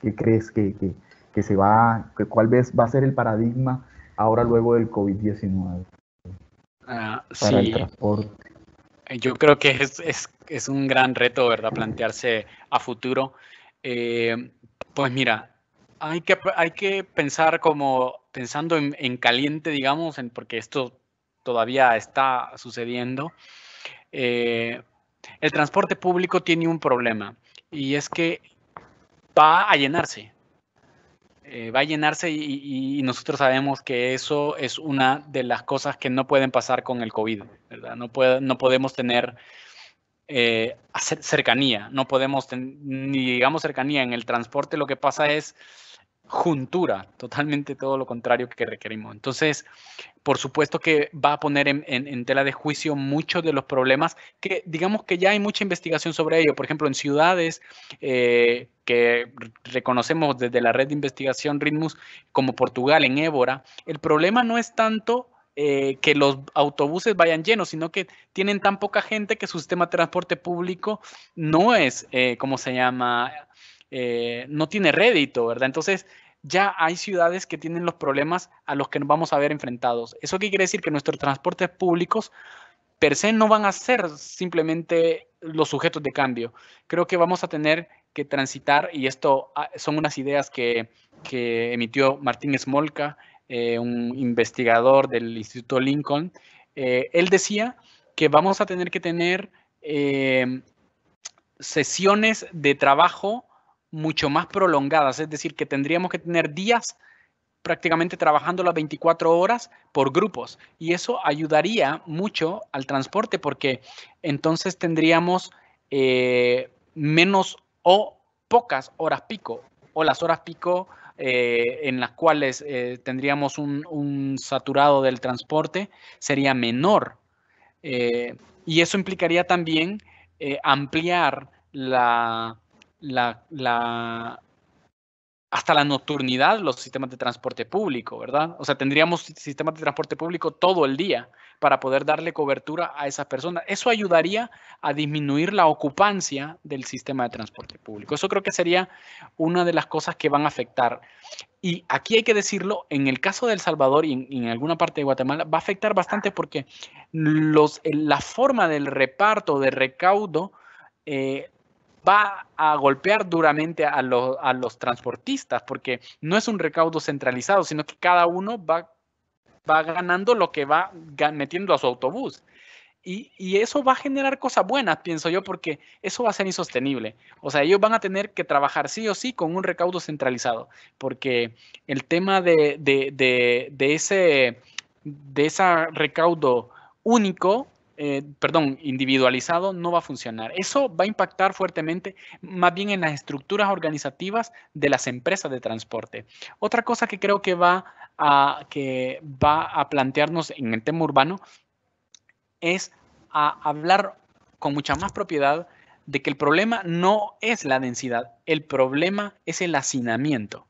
¿Qué crees que, que, que, se va, que cuál vez va a ser el paradigma ahora luego del COVID-19
ah, para el transporte? Yo creo que es, un gran reto, ¿verdad? Plantearse a futuro. Eh, pues mira, hay que, hay que pensar como pensando en, caliente, digamos, porque esto todavía está sucediendo. Eh, el transporte público tiene un problema y es que va a llenarse. Eh, va a llenarse y, nosotros sabemos que eso es una de las cosas que no pueden pasar con el COVID, ¿verdad? No, no podemos tener eh, cercanía, no podemos ni digamos cercanía en el transporte, lo que pasa es juntura, totalmente todo lo contrario que requerimos. Entonces, por supuesto que va a poner en, tela de juicio muchos de los problemas que digamos que ya hay mucha investigación sobre ello. Por ejemplo, en ciudades eh, que reconocemos desde la red de investigación Ritmus como Portugal, en Évora, el problema no es tanto eh, que los autobuses vayan llenos, sino que tienen tan poca gente que su sistema de transporte público no es, eh, ¿cómo se llama? Eh, no tiene rédito, ¿verdad? Entonces, ya hay ciudades que tienen los problemas a los que nos vamos a ver enfrentados. ¿Eso qué quiere decir? Que nuestros transportes públicos per se no van a ser simplemente los sujetos de cambio. Creo que vamos a tener que transitar, y esto ah, son unas ideas que, emitió Martín Smolka, eh, un investigador del Instituto Lincoln. Eh, él decía que vamos a tener que tener sesiones de trabajo mucho más prolongadas, es decir, que tendríamos que tener días prácticamente trabajando las 24 horas por grupos. Y eso ayudaría mucho al transporte porque entonces tendríamos eh, menos o pocas horas pico o las horas pico eh, en las cuales eh, tendríamos un, saturado del transporte sería menor. Y eso implicaría también ampliar la, la, hasta la nocturnidad los sistemas de transporte público, ¿verdad? O sea, tendríamos sistemas de transporte público todo el día para poder darle cobertura a esas personas. Eso ayudaría a disminuir la ocupancia del sistema de transporte público. Eso creo que sería una de las cosas que van a afectar. Y aquí hay que decirlo, en el caso de El Salvador y en, alguna parte de Guatemala, va a afectar bastante porque los, la forma del reparto de recaudo eh, va a golpear duramente a, los transportistas, porque no es un recaudo centralizado, sino que cada uno va, ganando lo que va metiendo a su autobús. Y, eso va a generar cosas buenas, pienso yo, porque eso va a ser insostenible. O sea, ellos van a tener que trabajar sí o sí con un recaudo centralizado, porque el tema de ese recaudo único eh, perdón, individualizado no va a funcionar. Eso va a impactar fuertemente más bien en las estructuras organizativas de las empresas de transporte. Otra cosa que creo que va a, que va a plantearnos en el tema urbano es hablar con mucha más propiedad de que el problema no es la densidad, el problema es el hacinamiento.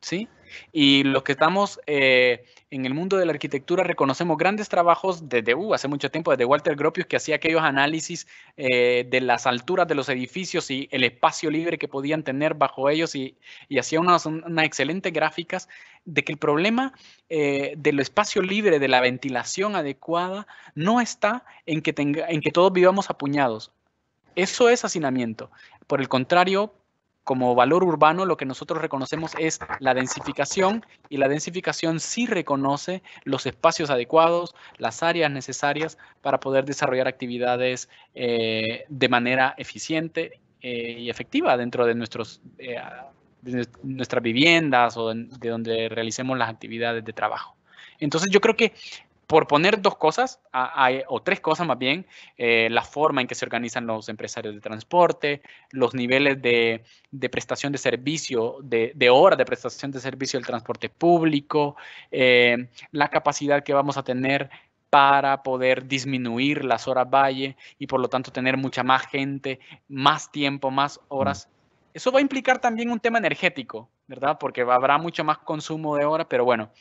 ¿Sí? Y los que estamos eh, en el mundo de la arquitectura reconocemos grandes trabajos desde uh, hace mucho tiempo, desde Walter Gropius, que hacía aquellos análisis eh, de las alturas de los edificios y el espacio libre que podían tener bajo ellos y, hacía unas, excelentes gráficas de que el problema eh, del espacio libre, de la ventilación adecuada, no está en que, en que todos vivamos apuñados. Eso es hacinamiento. Por el contrario, como valor urbano lo que nosotros reconocemos es la densificación y la densificación sí reconoce los espacios adecuados, las áreas necesarias para poder desarrollar actividades eh, de manera eficiente eh, y efectiva dentro de, nuestros, eh, nuestras viviendas o de donde realicemos las actividades de trabajo. Entonces yo creo que por poner dos cosas, o tres cosas más bien, eh, la forma en que se organizan los empresarios de transporte, los niveles de, prestación de servicio, de, horas de prestación de servicio del transporte público, eh, la capacidad que vamos a tener para poder disminuir las horas valle y por lo tanto tener mucha más gente, más tiempo, más horas. Eso va a implicar también un tema energético, ¿verdad? Porque habrá mucho más consumo de horas, pero bueno,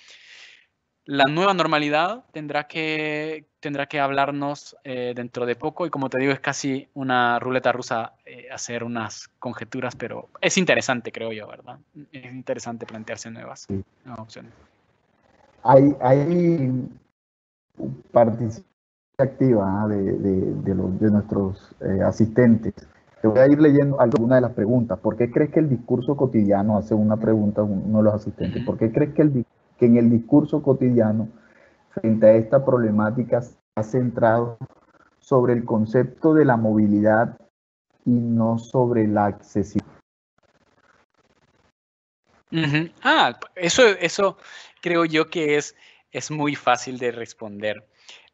la nueva normalidad tendrá que, tendrá que hablarnos eh, dentro de poco y como te digo es casi una ruleta rusa eh, hacer unas conjeturas, pero es interesante creo yo, ¿verdad? Es interesante plantearse nuevas, opciones.
Hay, hay participación activa ¿ah? de, de, los, de, nuestros eh, asistentes. Te voy a ir leyendo alguna de las preguntas. ¿Por qué crees que el discurso cotidiano, hace una pregunta uno de los asistentes, ¿por qué crees que el discurso que en el discurso cotidiano frente a esta problemática se ha centrado sobre el concepto de la movilidad y no sobre la accesibilidad.
Ah, eso, eso creo yo que es, es muy fácil de responder.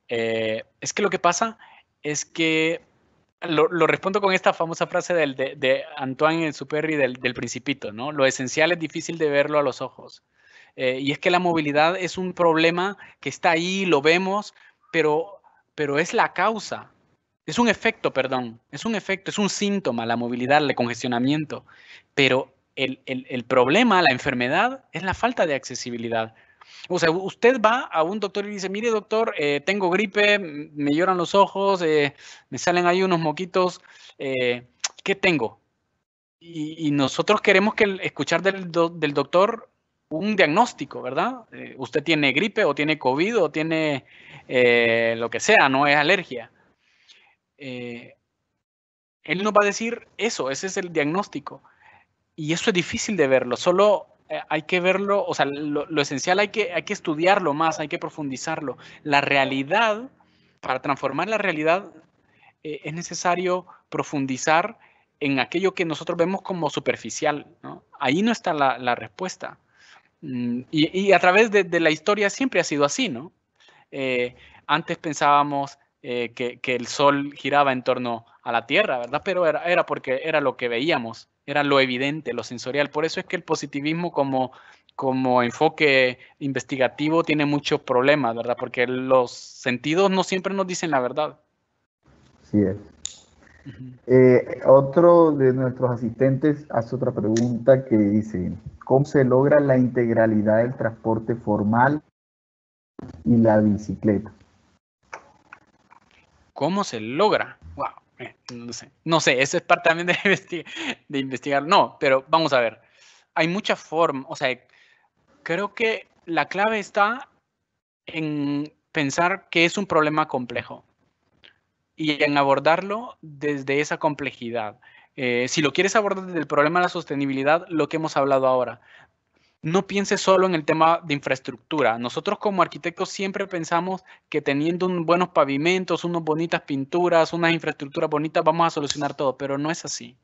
Eh, es que lo que pasa es que lo, respondo con esta famosa frase del, de, Antoine Superri del, del Principito, ¿no? Lo esencial es difícil de verlo a los ojos. Eh, y es que la movilidad es un problema que está ahí, lo vemos, pero, pero es la causa. Es un efecto, perdón. Es un efecto, es un síntoma, la movilidad, el congestionamiento. Pero el, el, el problema, la enfermedad, es la falta de accesibilidad. O sea, usted va a un doctor y dice, mire doctor, eh, tengo gripe, me lloran los ojos, eh, me salen ahí unos moquitos, ¿qué tengo? Y, nosotros queremos que escuchar del, del, doctor un diagnóstico, ¿verdad? Eh, usted tiene gripe o tiene COVID o tiene eh, lo que sea, no es alergia. Eh, él nos va a decir eso, ese es el diagnóstico. Y eso es difícil de verlo, solo hay que verlo, o sea, lo, esencial hay que, hay que estudiarlo más, hay que profundizarlo. La realidad, para transformar la realidad, es necesario profundizar en aquello que nosotros vemos como superficial. Ahí no está la, la respuesta. Mm, y, a través de, la historia siempre ha sido así, ¿no? Eh, antes pensábamos eh, que, el Sol giraba en torno a la Tierra, ¿verdad? Pero era, era, porque era lo que veíamos, era lo evidente, lo sensorial. Por eso es que el positivismo como, como enfoque investigativo tiene muchos problemas, ¿verdad? Porque los sentidos no siempre nos dicen la verdad.
Sí es. Eh, otro de nuestros asistentes hace otra pregunta que dice, ¿cómo se logra la integralidad del transporte formal y la bicicleta?
¿Cómo se logra? Wow, eh, no sé, no sé, eso es parte también de, de investigar. No, pero vamos a ver, hay muchas formas, o sea, creo que la clave está en pensar que es un problema complejo y en abordarlo desde esa complejidad. Eh, si lo quieres abordar desde el problema de la sostenibilidad, lo que hemos hablado ahora, no pienses solo en el tema de infraestructura. Nosotros como arquitectos siempre pensamos que teniendo buenos pavimentos, unas bonitas pinturas, unas infraestructuras bonitas, vamos a solucionar todo, pero no es así.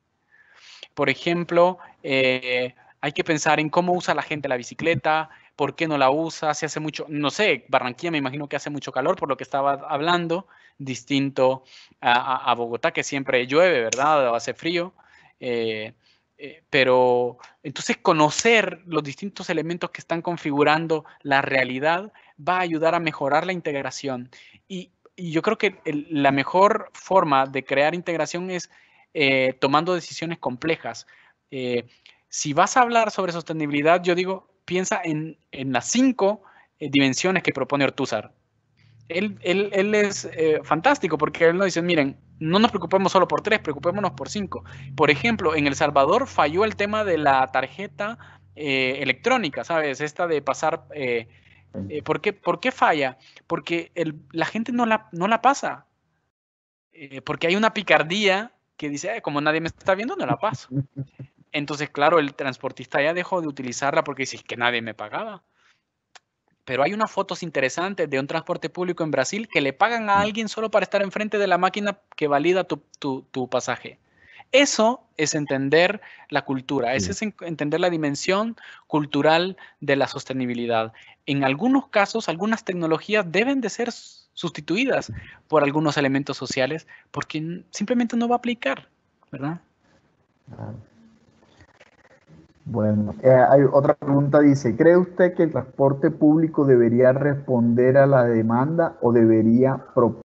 Por ejemplo, eh, hay que pensar en cómo usa la gente la bicicleta, por qué no la usa, si hace mucho, no sé, Barranquilla me imagino que hace mucho calor por lo que estaba hablando, distinto a, Bogotá que siempre llueve, ¿verdad? O hace frío. Eh, eh, pero entonces conocer los distintos elementos que están configurando la realidad va a ayudar a mejorar la integración. Y, yo creo que la mejor forma de crear integración es eh, tomando decisiones complejas. si vas a hablar sobre sostenibilidad, yo digo, piensa en, las cinco eh, dimensiones que propone Ortúzar. Él, es eh, fantástico porque él nos dice, miren, no nos preocupemos solo por tres, preocupémonos por cinco. Por ejemplo, en El Salvador falló el tema de la tarjeta eh, electrónica, ¿sabes? Esta de pasar... ¿por, qué, ¿por, qué, falla? Porque la gente no la, no la pasa. porque hay una picardía que dice, como nadie me está viendo, no la paso. Entonces, claro, el transportista ya dejó de utilizarla porque dice que nadie me pagaba. Pero hay unas fotos interesantes de un transporte público en Brasil que le pagan a alguien solo para estar enfrente de la máquina que valida tu, pasaje. Eso es entender la cultura, eso es entender la dimensión cultural de la sostenibilidad. En algunos casos, algunas tecnologías deben de ser sustituidas por algunos elementos sociales porque simplemente no va a aplicar, ¿verdad?
Bueno, eh, hay otra pregunta, dice, ¿cree usted que el transporte público debería responder a la demanda o debería proponer